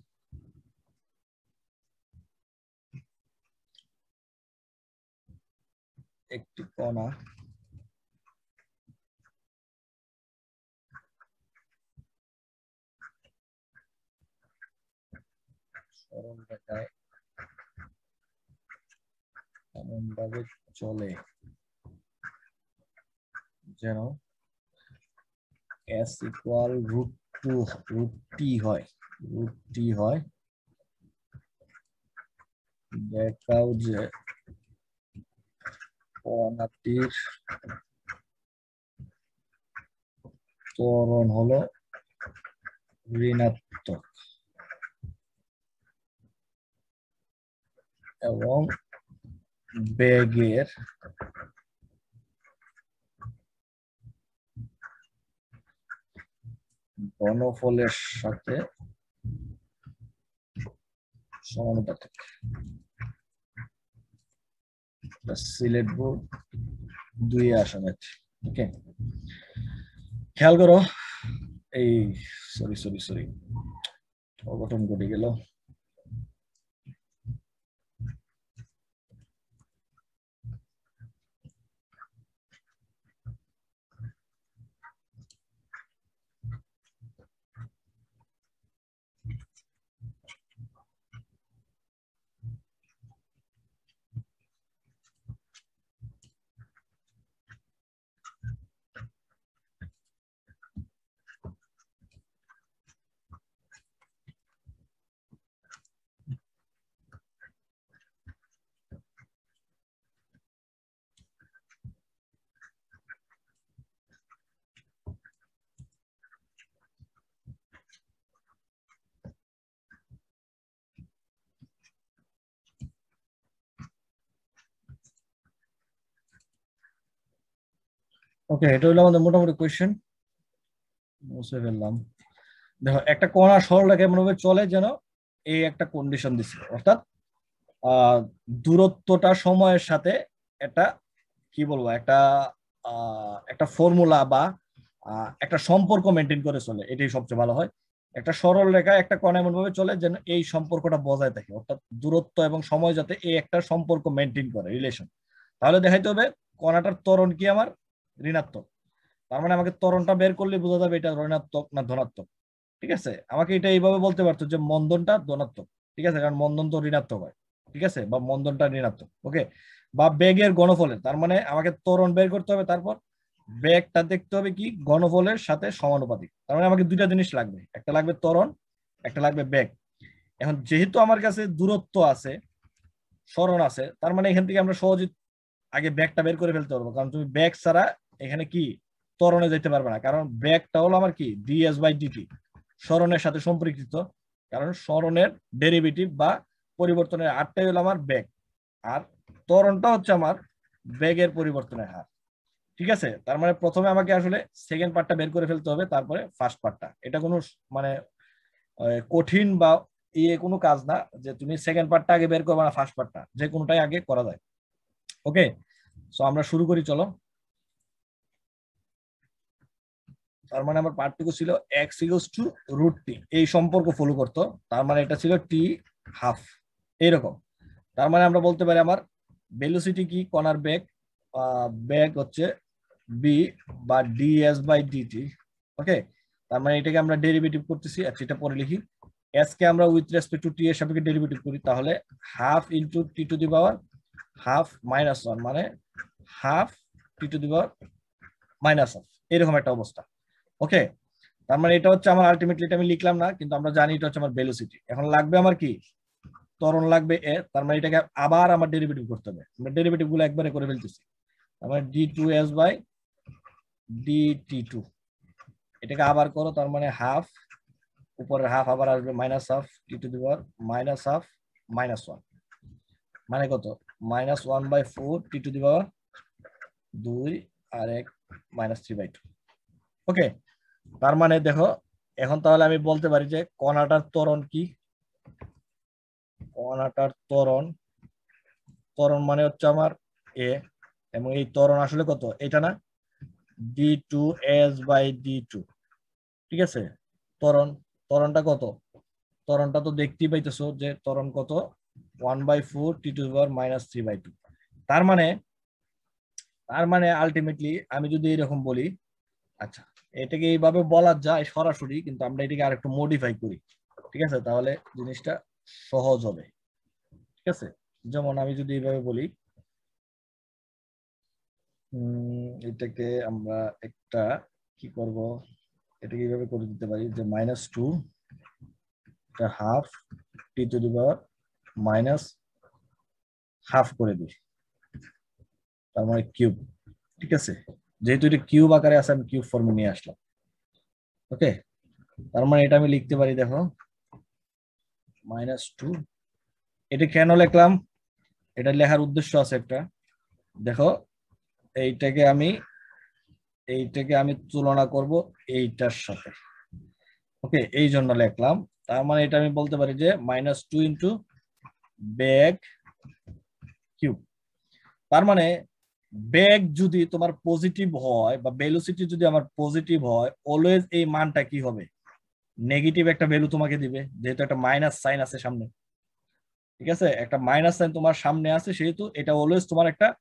একটি কণা রেখায় এমন ভাবে চলে যেন s equal root to root T হয় রুট টি হয়। দেখাও যে কণাটির ত্বরণ হলো ঋণাত্মক। এবং বেগের ঘনফলের সাথে সমানুপাতিক। সিলেট বোর্ড দুই আসা ম্যাচ ওকে খেয়াল করো, এই সরি সরি সরি অঘটন ঘটে গেল। ওকে এটা হলো আমাদের মোটামুটি কোয়েশ্চেন মুছে ফেললাম। দেখো, একটা কণা সরলরেখা এমন ভাবে চলে যেন এই একটা কন্ডিশন দিছে। অর্থাৎ দূরত্বটা সময়ের সাথে একটা, কি বলব, একটা একটা ফর্মুলা বা একটা সম্পর্ক মেনটেন করে চলে। এটাই সবচেয়ে ভালো হয়। একটা সরল রেখা একটা কণা এমন ভাবে চলে যেন এই সম্পর্কটা বজায় থাকে। অর্থাৎ, দূরত্ব এবং সময় যাতে এই একটা সম্পর্ক মেনটেন করে রিলেশন তাহলে দেখাইতে হবে, কণাটার ত্বরণ কি আমার? ঋণাত্মক। তার মানে আমাকে ত্বরণটা বের করলে বোঝা যাবে এটা ঋণাত্মক না ধনাত্মক। ঠিক আছে? আমাকে এটা এইভাবে বলতে পারতো যে মন্দনটা ধনাত্মক। ঠিক আছে? কারণ মন্দন তো ঋণাত্মক হয়। ঠিক আছে? বা মন্দনটা ঋণাত্মক। ওকে? বা বেগের গণফলের তার মানে আমাকে ত্বরণ বের করতে হবে। তারপর বেগটা দেখতে হবে কি? গণফলের সাথে সমানুপাতিক। তার মানে আমাকে দুইটা জিনিস লাগবে। একটা লাগবে ত্বরণ, একটা লাগবে বেগ। এখন যেহেতু আমার কাছে দূরত্ব আছে, স্মরণ আছে, তার মানে এখান থেকে আমরা সহজে আগে ব্যাগটা বের করে ফেলতে পারব। কারণ তুমি ব্যাগ ছাড়া এখানে কি? ত্বরণে যেতে পারবে না। কারণ ব্যাগটা হলো আমার কি? ডিএস বাই ডিটি স্মরণের সাথে সম্পর্কিত। কারণ স্মরণের ডেরিভেটিভ বা পরিবর্তনের হারটাই হলো আমার ব্যাগ। আর ত্বরণটা হচ্ছে আমার ব্যাগের পরিবর্তনের হার। ঠিক আছে? তার মানে প্রথমে আমাকে আসলে সেকেন্ড পার্টটা বের করে ফেলতে হবে, তারপরে ফার্স্ট পার্টটা এটা কোনো মানে কঠিন বা ইয়ে কোনো কাজ না যে তুমি সেকেন্ড পার্টটা আগে বের করবে না ফার্স্ট পার্টটা যে কোনোটাই আগে করা যায়। ওকে সো আমরা শুরু করি, চলো। তার মানে আমার পার্টটুকু ছিল x equals to root T এই সম্পর্ক ফলো করতো, তার মানে এটা ছিল টি হাফ এইরকম। তার মানে আমরা বলতে পারি আমার ভেলোসিটি কি? কণার বেগ ব্যাগ হচ্ছে বি বা ডিএস বাই ডিটি ওকে তার মানে এটাকে আমরা ডেরিভেটিভ করতেছি আচ্ছা এটা পরে লিখি এস কে আমরা উইথ রেসপেক্ট টু টি এর সাপেক্ষে ডেরিভেটিভ করি, তাহলে half into T to the power half minus one মানে half T to the power minus half এরকম একটা অবস্থা। ওকে তার মানে এটা হচ্ছে আমার আলটিমেটলি এটা আমি লিখলাম না, কিন্তু আমরা জানি এটা হচ্ছে আমার ভেলোসিটি এখন লাগবে আমার কি? ত্বরণ লাগবে এ তার মানে এটাকে আবার আমার ডেরিভেটিভ করতে হবে। আমরা ডেরিভেটিভগুলো একবারে করে ফেলতেছি। মানে D two S by D T two এটাকে আবার করো, তার মানে হাফ উপরের হাফ আবার আসবে minus half T to the power minus half minus one মানে কত? Minus one by four T to the power দুই আর এক minus three by two okay তার মানে দেখো, এখন তাহলে আমি বলতে পারি যে কণাটার ত্বরণ কি? কণাটার ত্বরণ ত্বরণ মানে হচ্ছে আমার এ এবং এই ত্বরণ আসলে কত? এটা না? D two S by D two ঠিক আছে? ত্বরণ, ত্বরণটা কত? ত্বরণটা তো দেখতেই পাইতেছো যে ত্বরণ কত? One by four T to power minus three by two তার মানে তার মানে আলটিমেটলি আমি যদি এরকম বলি আচ্ছা এটাকে এইভাবে বলা যায় সরাসরি, কিন্তু আমরা এটাকে আর একটু মডিফাই করি। ঠিক আছে? তাহলে জিনিসটা সহজ হবে। ঠিক আছে? যেমন আমি যদি এইভাবে বলি এটাকে আমরা একটা কি করব? এটাকে এইভাবে করে দিতে পারি যে minus two half T to the power minus half করে দিই। তার মানে কিউব ঠিক আছে? যেহেতু এটা কিউব আকারে আছে, আমি কিউব ফর্মে নিয়ে আসলাম। ওকে তার মানে এটা আমি লিখতে পারি, দেখো মাইনাস টু এটা কেন লিখলাম? এটা লেখার উদ্দেশ্য আছে একটা। দেখো, এইটাকে আমি এইটাকে আমি তুলনা করব এইটার সাথে। ওকে এই জন্য লিখলাম। তার মানে এটা আমি বলতে পারি যে মাইনাস টু ইন্টু ব্যাগ কিউব তার মানে ব্যাগ যদি তোমার পজিটিভ হয় বা ভেলোসিটি যদি আমার পজিটিভ হয় অলওয়েজ এই মানটা কি হবে? নেগেটিভ একটা ভ্যালু তোমাকে দিবে, যেহেতু একটা মাইনাস সাইন আছে সামনে। ঠিক আছে? একটা মাইনাস সাইন তোমার সামনে আছে, সেহেতু এটা অলওয়েজ তোমার একটা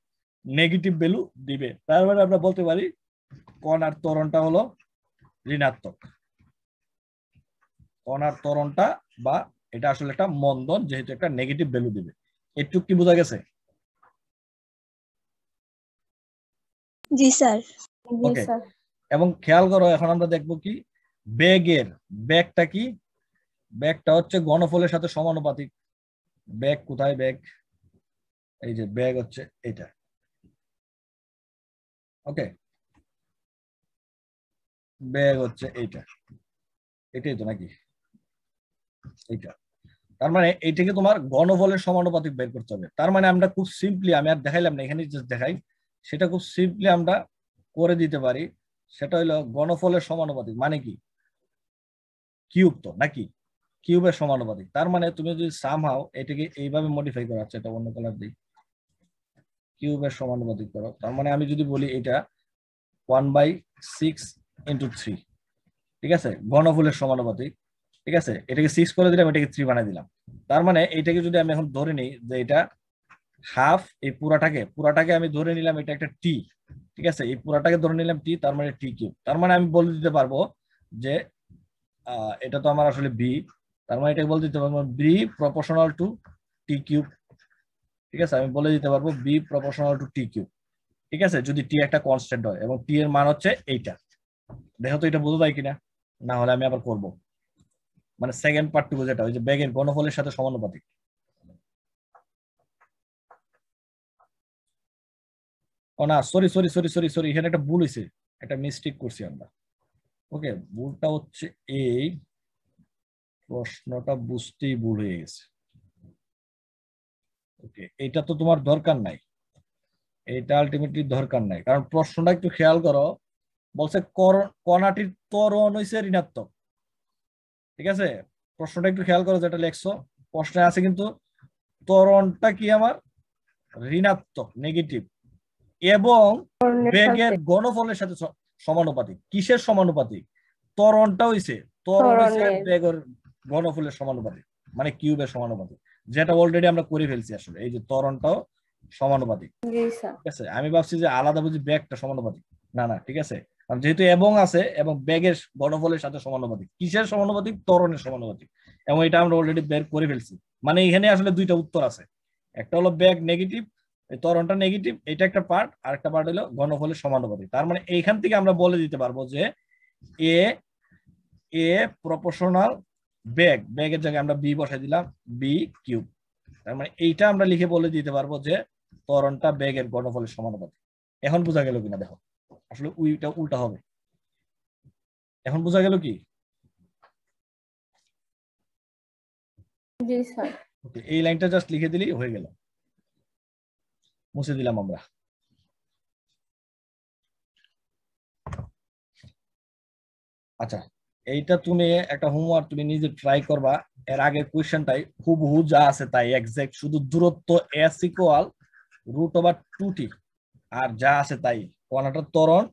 নেগেটিভ ভ্যালু দিবে। তার মানে আমরা বলতে পারি কণার ত্বরণটা হলো ঋণাত্মক। কণার ত্বরণটা বা এটা আসলে একটা মন্দন, যেহেতু একটা নেগেটিভ ভ্যালু দিবে। একটু কি বোঝা গেছে? জি স্যার. স্যার। এবং খেয়াল করো এখন আমরা দেখব কি? ব্যাগের ব্যাগটা কি? ব্যাগটা হচ্ছে গণফলের সাথে সমানুপাতিক। ব্যাগ কোথায় ব্যাগ এই যে ব্যাগ হচ্ছে এটা। ওকে ব্যাগ হচ্ছে এইটা। এটাই তো নাকি? এইটা। তার মানে এইটাকে তোমার গণফলের সমানুপাতিক বের করতে হবে। তার মানে আমরা খুব সিম্পলি আমি আর দেখাইলাম না এখানে জাস্ট দেখাই। সেটা খুব সিম্পলি আমরা করে দিতে পারি। সেটা হলো গণফলের সমানুপাতিক মানে কি? কিউব তো, নাকি? কিউবের সমানুপাতিক। তার মানে তুমি যদি সামহাও এটাকে এইভাবে মডিফাই করা হচ্ছে এটা অন্য কালার দিই। কিউবের সমানুপাতিক করো। তার মানে আমি যদি বলি এটা one by six into three ঠিক আছে? ঘনফুলের সমানুপাতিক। ঠিক আছে? এটাকে সিক্স করে দিলাম, এটাকে থ্রি বানাই দিলাম। তার মানে এটাকে যদি আমি এখন ধরে নিই যে এটা হাফ এই পুরাটাকে পুরাটাকে আমি ধরে নিলাম এটা একটা টি, ঠিক আছে? এই পুরাটাকে ধরে নিলাম টি, তার মানে টি কিউব। তার মানে আমি বলে দিতে পারব যে এটা তো আমার আসলে বি, তার মানে এটাকে বলে দিতে পারব b proportional to t cube. ঠিক আছে? আমি বলে দিতে পারব b proportional to t cube. ঠিক আছে? যদি টি একটা কনস্ট্যান্ট হয় এবং টি এর মান হচ্ছে এইটা। দেখো তো এটা বোঝা যায় কিনা? না হলে আমি আবার করব। মানে সেকেন্ড পার্টটুকু যেটা, ওই যে ব্যাগের ঘনফলের সাথে সমানুপাতিক। না sorry sorry sorry sorry sorry এখানে একটা ভুল হয়েছে একটা মিস্টেক করছি আমরা। ওকে ভুলটা হচ্ছে এই, প্রশ্নটা বুঝতেই ভুল হয়ে গেছে। ওকে এটা তো তোমার দরকার নাই। এটা আলটিমেটলি দরকার নাই। কারণ প্রশ্নটা একটু খেয়াল করো, বলছে কণাটির ত্বরণ হয়েছে ঋণাত্মক। ঠিক আছে? প্রশ্নটা একটু খেয়াল করো যেটা লেখছো। প্রশ্নে আছে কিন্তু, ত্বরণটা কি আমার? ঋণাত্মক নেগেটিভ এবং বেগের গণফলের সাথে সমানুপাতিক। কিসের সমানুপাতিক? ত্বরণটা হইছে। ত্বরণ হইছে। বেগের ঘনফলের সমানুপাতিক মানে কিউবের সমানুপাতিক। যেটা অলরেডি আমরা করে ফেলছি আসলে এই যে ত্বরণটাও সমানুপাতিক। ঠিক আছে? আমি ভাবছি যে আলাদা বুঝি ব্যাগটা সমানুপাতিক। না না ঠিক আছে? যেহেতু এবং আছে এবং ব্যাগের ঘনফলের সাথে সমানুপাতিক। কিসের সমানুপাতিক? ত্বরণের সমানুপাতিক। এবং এটা আমরা অলরেডি বের করে ফেলছি। মানে এখানে আসলে দুইটা উত্তর আছে। একটা হলো ব্যাগ নেগেটিভ ত্বরণটা নেগেটিভ এটা একটা পার্ট আর একটা পার্ট হলো ঘনফলের সমানুপাতিক। তার মানে এইখান থেকে আমরা বলে দিতে পারব যে এ এ প্রপোর্শনাল ব্যাগ ব্যাগের জায়গায় আমরা বি বসাই দিলাম বি কিউব তার মানে এইটা আমরা লিখে বলে দিতে পারব যে ত্বরণটা ব্যাগের ঘনফলের সমানুপাতিক। এখন বোঝা গেল কিনা দেখো। আসলে উইটা উল্টা হবে। এখন বোঝা গেল কি? এই লাইনটা জাস্ট লিখে দিলেই হয়ে গেল। মুছে দিলাম আমরা আচ্ছা এইটা তুমি একটা হোমওয়ার্ক তুমি নিজে ট্রাই করবা। এর আগের কোয়েশ্চেনটাই হুবহু যা আছে তাই এক্সাক্ট শুধু দূরত্ব s equal root over two t আর যা আছে তাই। কণাটার ত্বরণ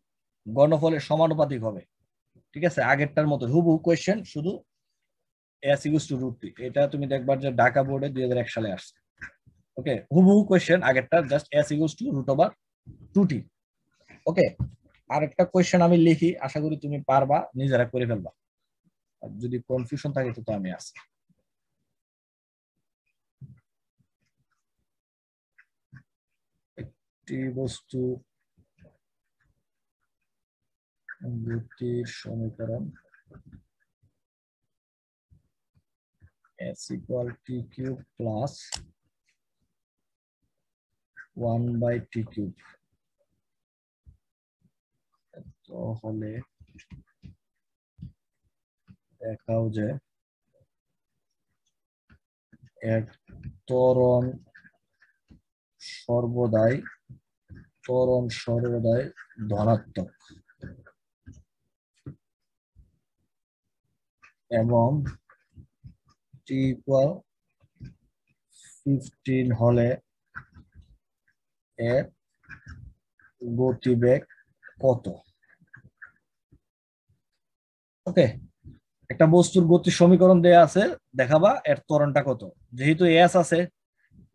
গণফলের সমানুপাতিক হবে। ঠিক আছে? আগেরটার মতো হুবহু কোয়েশ্চেন শুধু s equal to root t এটা তুমি দেখবার যে ঢাকা বোর্ডে দুই হাজার এক সালে আসছে। ওকে হুবহু কোয়েশ্চেন আগেরটা just s equal to root over two t okay আরেকটা কোয়েশ্চেন আমি লিখি, আশা করি তুমি পারবা, নিজেরা করে ফেলবা। যদি কনফিউশন থাকে তো আমি আছি। একটি বস্তু গতির সমীকরণ s equal t cube plus 1 by t cube. তো হলে দেখাও যে এর ত্বরণ সর্বদাই ত্বরণ সর্বদাই ধনাত্মক। এবং টি ইকুয়াল ফিফটিন হলে এর গতিবেগ কত? ওকে, একটা বস্তুর গতির সমীকরণ দেয়া আছে, দেখাবা, এর ত্বরণটা কত? যেহেতু এস আছে,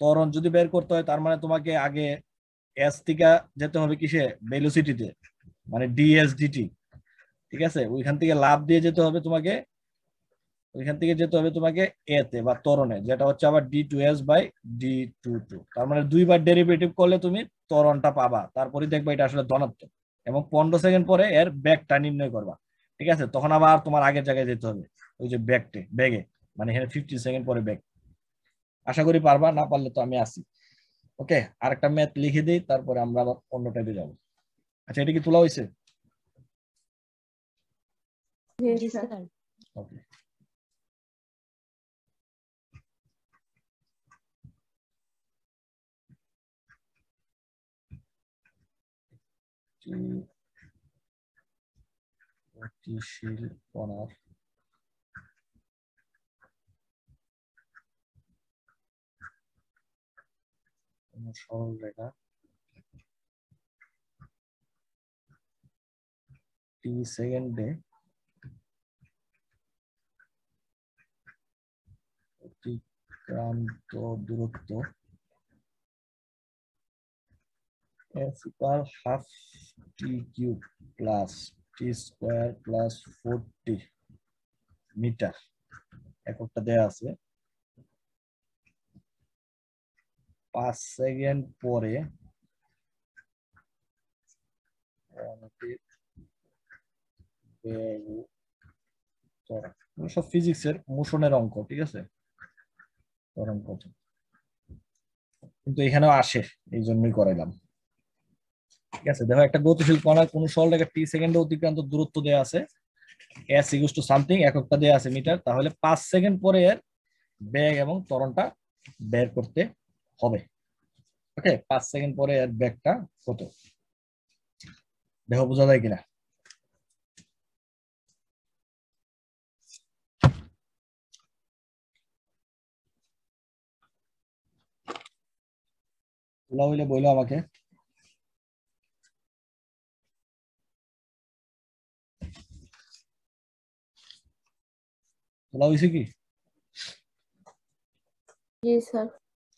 ত্বরণ যদি বের করতে হয়, তার মানে তোমাকে আগে এস থেকে যেতে হবে কিসে? ভেলোসিটিতে মানে ডিএস ডিটি ঠিক আছে? ওইখান থেকে লাভ দিয়ে যেতে হবে তোমাকে ওইখান থেকে যেতে হবে তোমাকে এ তে বা ত্বরণে যেটা হচ্ছে আবার d two s by d two two তার মানে দুইবার ডেরিভেটিভ করলে তুমি ত্বরণটা পাবা তারপরে দেখবে এটা আসলে ধনাত্মক এবং পনেরো সেকেন্ড পরে এর ব্যাগটা নির্ণয় করবা ঠিক আছে? তখন আবার তোমার আগের জায়গায় যেতে হবে ওই যে ব্যাগটে ব্যাগে মানে এখানে ফিফটি সেকেন্ড পরে ব্যাগ। আশা করি পারবা না পারলে তো আমি আসি ওকে আরেকটা ম্যাথ লিখে দিই তারপরে আমরা আবার অন্য টাইপে যাব। আচ্ছা এটা কি তোলা হয়েছে? জি স্যার। ওকে গতিশীল কণার সরল রেখা টি সেকেন্ডে অতিক্রান্ত দূরত্ব s equal half t cube plus t square plus 40 metre এককটা দেয়া আছে। পাঁচ সেকেন্ড পরে সব ফিজিক্সের মোশনের অঙ্ক, ঠিক আছে? কিন্তু এখানেও আসে, এই জন্যই করাইলাম। ঠিক আছে, দেখো একটা গতিশীল কণা, কোন সরল রেখা টি সেকেন্ডে অতিক্রান্ত দূরত্ব দেয়া আছে। এস ইকুয়াল টু সামথিং এককটা দেয়া আছে মিটার। তাহলে পাঁচ সেকেন্ড পরে এর বেগ এবং ত্বরণটা বের করতে হবে। ওকে পাঁচ সেকেন্ড পরে এর বেগটা কত? দেখো, বোঝা যায় কিনা? তোলা বইলো আমাকে। তোলা হয়েছে কি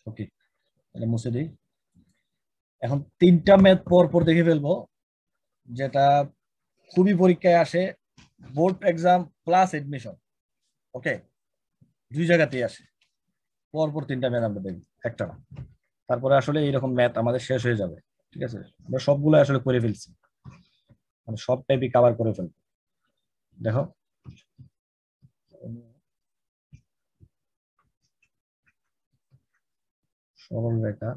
ওকে তাহলে মুছে দিই এখন তিনটা ম্যাথ পর পর দেখে ফেলব। যেটা খুবই পরীক্ষায় আসে board exam plus admission okay দুই জায়গাতেই আসে। পর পর তিনটা ম্যাথ আমরা দেখব একটা না। তারপরে আসলে এইরকম ম্যাথ আমাদের শেষ হয়ে যাবে। ঠিক আছে? আমরা সবগুলো আসলে করে ফেলছি। মানে সব টাইপই কভার করে ফেলব। দেখো। সরল রেখা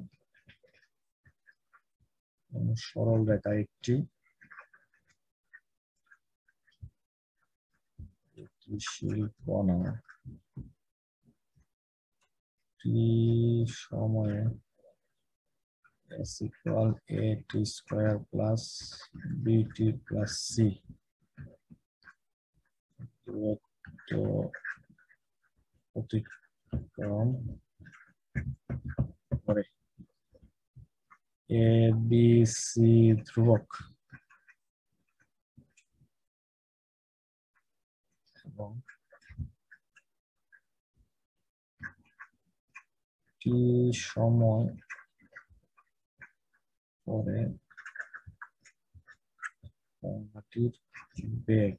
সরল রেখা একটি। কণা টি সময়ে s equal a t square plus bt plus c দূরত্ব অতিক্রম করে এ বি সি ধ্রুবক এবং টি সময় পরে কণাটির বেগ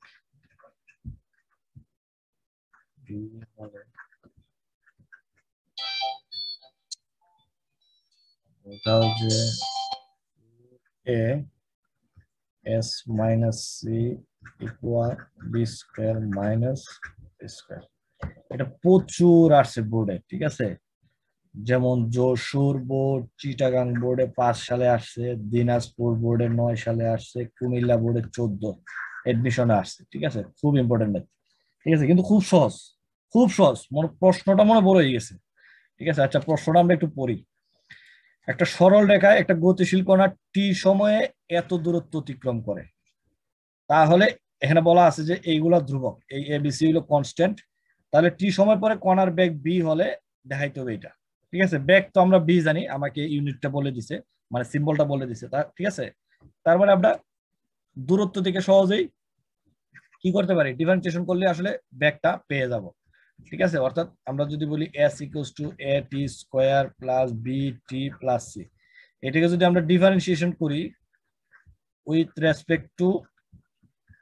বোঝাও যে a s minus c equal b square minus square এটা প্রচুর আসছে বোর্ডে ঠিক আছে যেমন যশোর বোর্ড চিটাগাং বোর্ডে পাঁচ সালে আসছে দিনাজপুর বোর্ডে নয় সালে আসছে কুমিল্লা বোর্ডে চোদ্দ এডমিশনে আসছে ঠিক আছে খুব ইম্পর্টেন্ট ঠিক আছে কিন্তু খুব সহজ খুব সহজ। মনে, প্রশ্নটা মনে বড় হয়ে গেছে। ঠিক আছে আচ্ছা প্রশ্নটা আমরা একটু পড়ি। একটা সরল রেখায় একটা গতিশীল কণা টি সময়ে এত দূরত্ব অতিক্রম করে। তাহলে এখানে বলা আছে যে এইগুলা ধ্রুবক, এই এবিসি হলো কনস্ট্যান্ট তাহলে টি সময় পরে কণার বেগ বি হলে দেখাইতে হবে এটা। ঠিক আছে, বেগ তো আমরা বি জানি, আমাকে ইউনিটটা বলে দিছে মানে সিম্বলটা বলে দিছে। তা, ঠিক আছে? তার মানে আমরা দূরত্ব থেকে সহজেই কি করতে পারি? ডিফারেন্সিয়েশন করলে আসলে ব্যাগটা পেয়ে যাব। ঠিক আছে? অর্থাৎ আমরা যদি বলি s equals to a t square plus b t plus c এটাকে যদি আমরা ডিফারেন্সিয়েশন করি উইথ রেসপেক্ট টু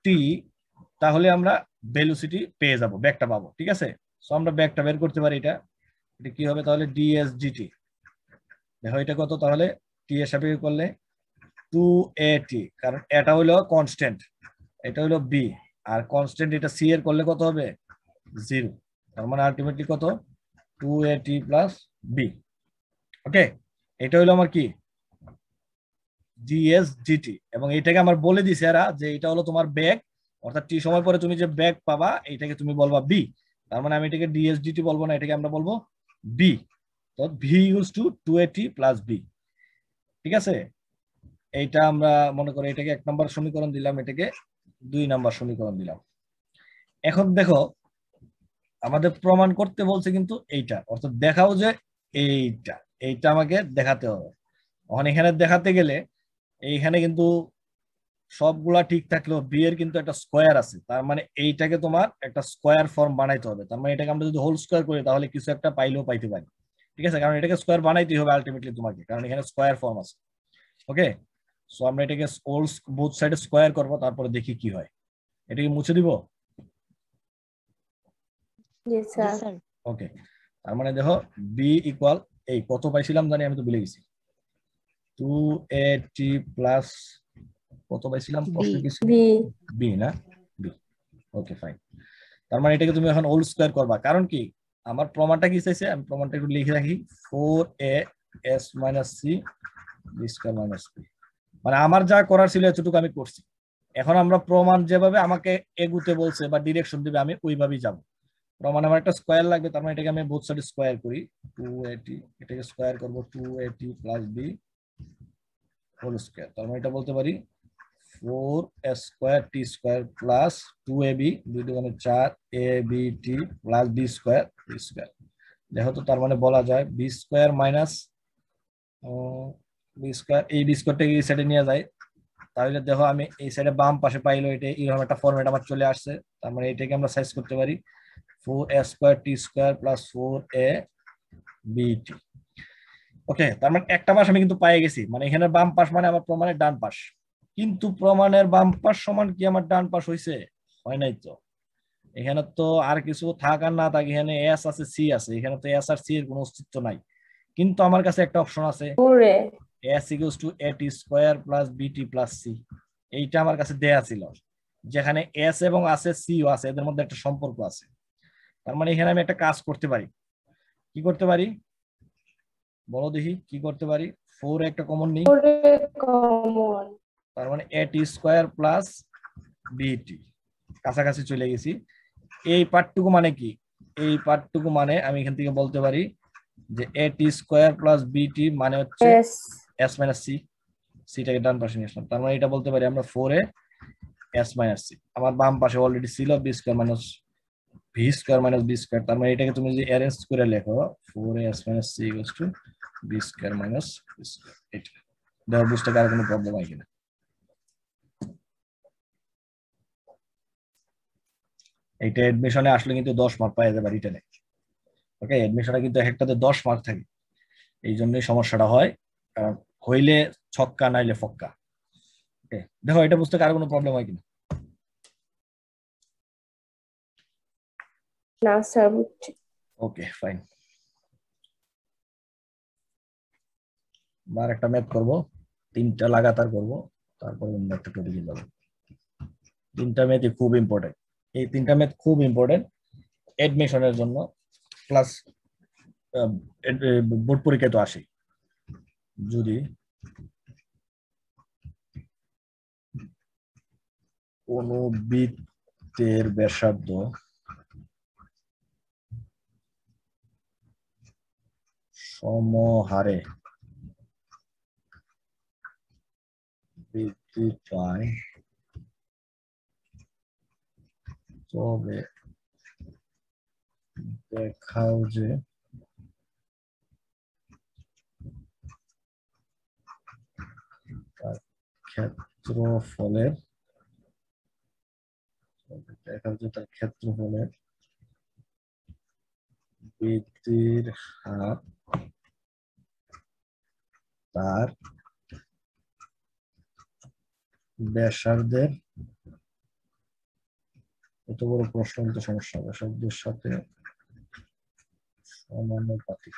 টি তাহলে আমরা ভেলোসিটি পেয়ে যাব ব্যাগটা পাবো, ঠিক আছে? সো আমরা ব্যাগটা বের করতে পারি এটা। এটা কি হবে তাহলে ডিএস জিটি দেখো এটা কত? তাহলে টি এর সাপেক্ষে করলে টু এ টি কারণ এটা হলো কনস্ট্যান্ট এটা হলো বি আর কনস্ট্যান্ট এটা সি এর করলে কত হবে? জিরো তার মানে আলটিমেটলি কত? Two a t plus b okay এটা হলো আমার কি? ডিএস জিটি এবং এইটাকে আমার বলে দিছে এরা যে এটা হলো তোমার ব্যাগ অর্থাৎ টি সময় পরে তুমি যে ব্যাগ পাবা, এইটাকে তুমি বলবা বি তার মানে আমি এটাকে ডিএসডিটি বলব না, এটাকে আমরা বলব বি তো V use to two a t plus b ঠিক আছে? এইটা আমরা মনে করি এটাকে এক নম্বর সমীকরণ দিলাম, এটাকে দুই নাম্বার সমীকরণ দিলাম। এখন দেখো আমাদের প্রমাণ করতে বলছে কিন্তু এইটা। অর্থাৎ দেখাও যে এইটা। এইটা আমাকে দেখাতে হবে। এখন এখানে দেখাতে গেলে এইখানে কিন্তু সবগুলা ঠিক থাকলেও বি এর কিন্তু একটা স্কোয়ার আছে। তার মানে এইটাকে তোমার একটা স্কোয়ার ফর্ম বানাইতে হবে। তার মানে এটাকে আমরা যদি হোল স্কোয়ার করি, তাহলে কিছু একটা পাইলেও পাইতে পারি। ঠিক আছে? কারণ এটাকে স্কোয়ার বানাইতেই হবে আলটিমেটলি তোমাকে, কারণ এখানে স্কোয়ার ফর্ম আছে। ওকে সো আমরা এটাকে হোল বোথ সাইডে স্কোয়ার করব, তারপরে দেখি কি হয়। এটাকে মুছে দিব? ওকে তার মানে দেখো বি ইকুয়াল এই কত পাইছিলাম জানি আমি তো ভুলে গেছি। টু এ টি প্লাস কত পাইছিলাম? প্রশ্ন. বি বি না? বি ওকে ফাইন তার মানে এটাকে তুমি এখন হোল স্কোয়ার করবা। কারণ কি? আমার প্রমাণটা কি চাইছে? আমি প্রমাণটা একটু লিখে রাখি। Four a s minus c b square minus b মানে আমার যা করার ছিল এতটুকু আমি করছি। এখন আমরা প্রমাণ যেভাবে আমাকে এগুতে বলছে বা ডিরেকশন দিবে আমি ওইভাবেই যাব। প্রমাণ আমার একটা স্কোয়ার লাগবে, তার মানে এটাকে আমি বোথ সাইড স্কোয়ার করি। টু এটি এটাকে স্কোয়ার করব টু এটি প্লাস বি হোল স্কোয়ার তার মানে এটা বলতে পারি four square t square plus two a b দুই দোকানে চার a b t plus b square b square যেহেতু তার মানে বলা যায় b square minus b square এই বি স্কোয়ারটাকে এই সাইডে নিয়ে যায় তাহলে দেখো আমি এই সাইডে বাম পাশে পাইলো, এটা এরকম একটা ফর্মেট আমার চলে আসছে। তার মানে এটাকে আমরা সাইজ করতে পারি four a square t square plus four a b t okay তার মানে একটা পাশ আমি কিন্তু পেয়ে গেছি। মানে এখানে বাম পাশ মানে আমার প্রমাণের ডান পাশ। কিন্তু প্রমাণের বাম পাশ সমান কি আমার ডান পাশ হয়েছে হয় নাই তো। এখানে তো আর কিছু থাক আর না থাক এখানে এস আছে সি আছে। এখানে তো এস আর সি এর কোনো অস্তিত্ব নাই। কিন্তু আমার কাছে একটা অপশন আছে। S equals to a t square plus b t plus c এইটা আমার কাছে দেয়া ছিল। যেখানে এস এবং আছে সিও আছে এদের মধ্যে একটা সম্পর্ক আছে। তার মানে এখানে আমি একটা কাজ করতে পারি। কি করতে পারি? বলো দেখি কি করতে পারি? ফোর একটা কমন নেই। তার মানে এ টি স্কোয়ার প্লাস বিটি কাছাকাছি চলে গেছি। এই পার্টটুকু মানে কি? এই পার্টটুকু মানে আমি এখান থেকে বলতে পারি যে এ টি স্কোয়ার প্লাস বিটি মানে হচ্ছে এস এস মাইনাস সি সিটাকে ডান পাশে নিয়ে আসলাম। তার মানে এটা বলতে পারি আমরা four a s minus c আমার বাম পাশে অলরেডি ছিল b square minus v square minus b square তার মানে এটাকে তুমি যদি অ্যারেঞ্জ করে লেখো four s minus c equals to b square minus b square এটা বুঝতে কারও কোনো প্রবলেম হয় কিনা। এইটা এডমিশনে আসলে কিন্তু দশ মার্ক পাওয়া যাবে রিটেনে ওকে এডমিশনে কিন্তু এক একটাতে দশ মার্ক থাকে। এই জন্যই সমস্যাটা হয়। হইলে ছক্কা, নাইলে ফক্কা। ওকে দেখো, এটা বুঝতে কারও কোনো প্রবলেম হয় কিনা। না স্যার বুঝছি ওকে ফাইন আর একটা ম্যাথ করব, তিনটা লাগাতার করব, তারপর অন্য একটা টপিকে যাব। তিনটা ম্যাথই খুব ইম্পর্টেন্ট এই তিনটা ম্যাথ খুব ইম্পর্টেন্ট এডমিশনের জন্য প্লাস বোর্ড পরীক্ষায় তো আসে যদি কোনো বৃত্তের ব্যাসার্ধ সমহারে। বৃদ্ধি পায়। তবে দেখাও যে তার ক্ষেত্রফলের দেখাও যে তার ক্ষেত্রফলের বৃদ্ধির হার তার ব্যাসার্ধের এত বড় প্রশ্ন কিন্তু সমস্যা ব্যাসার্ধের সাথে সমানুপাতিক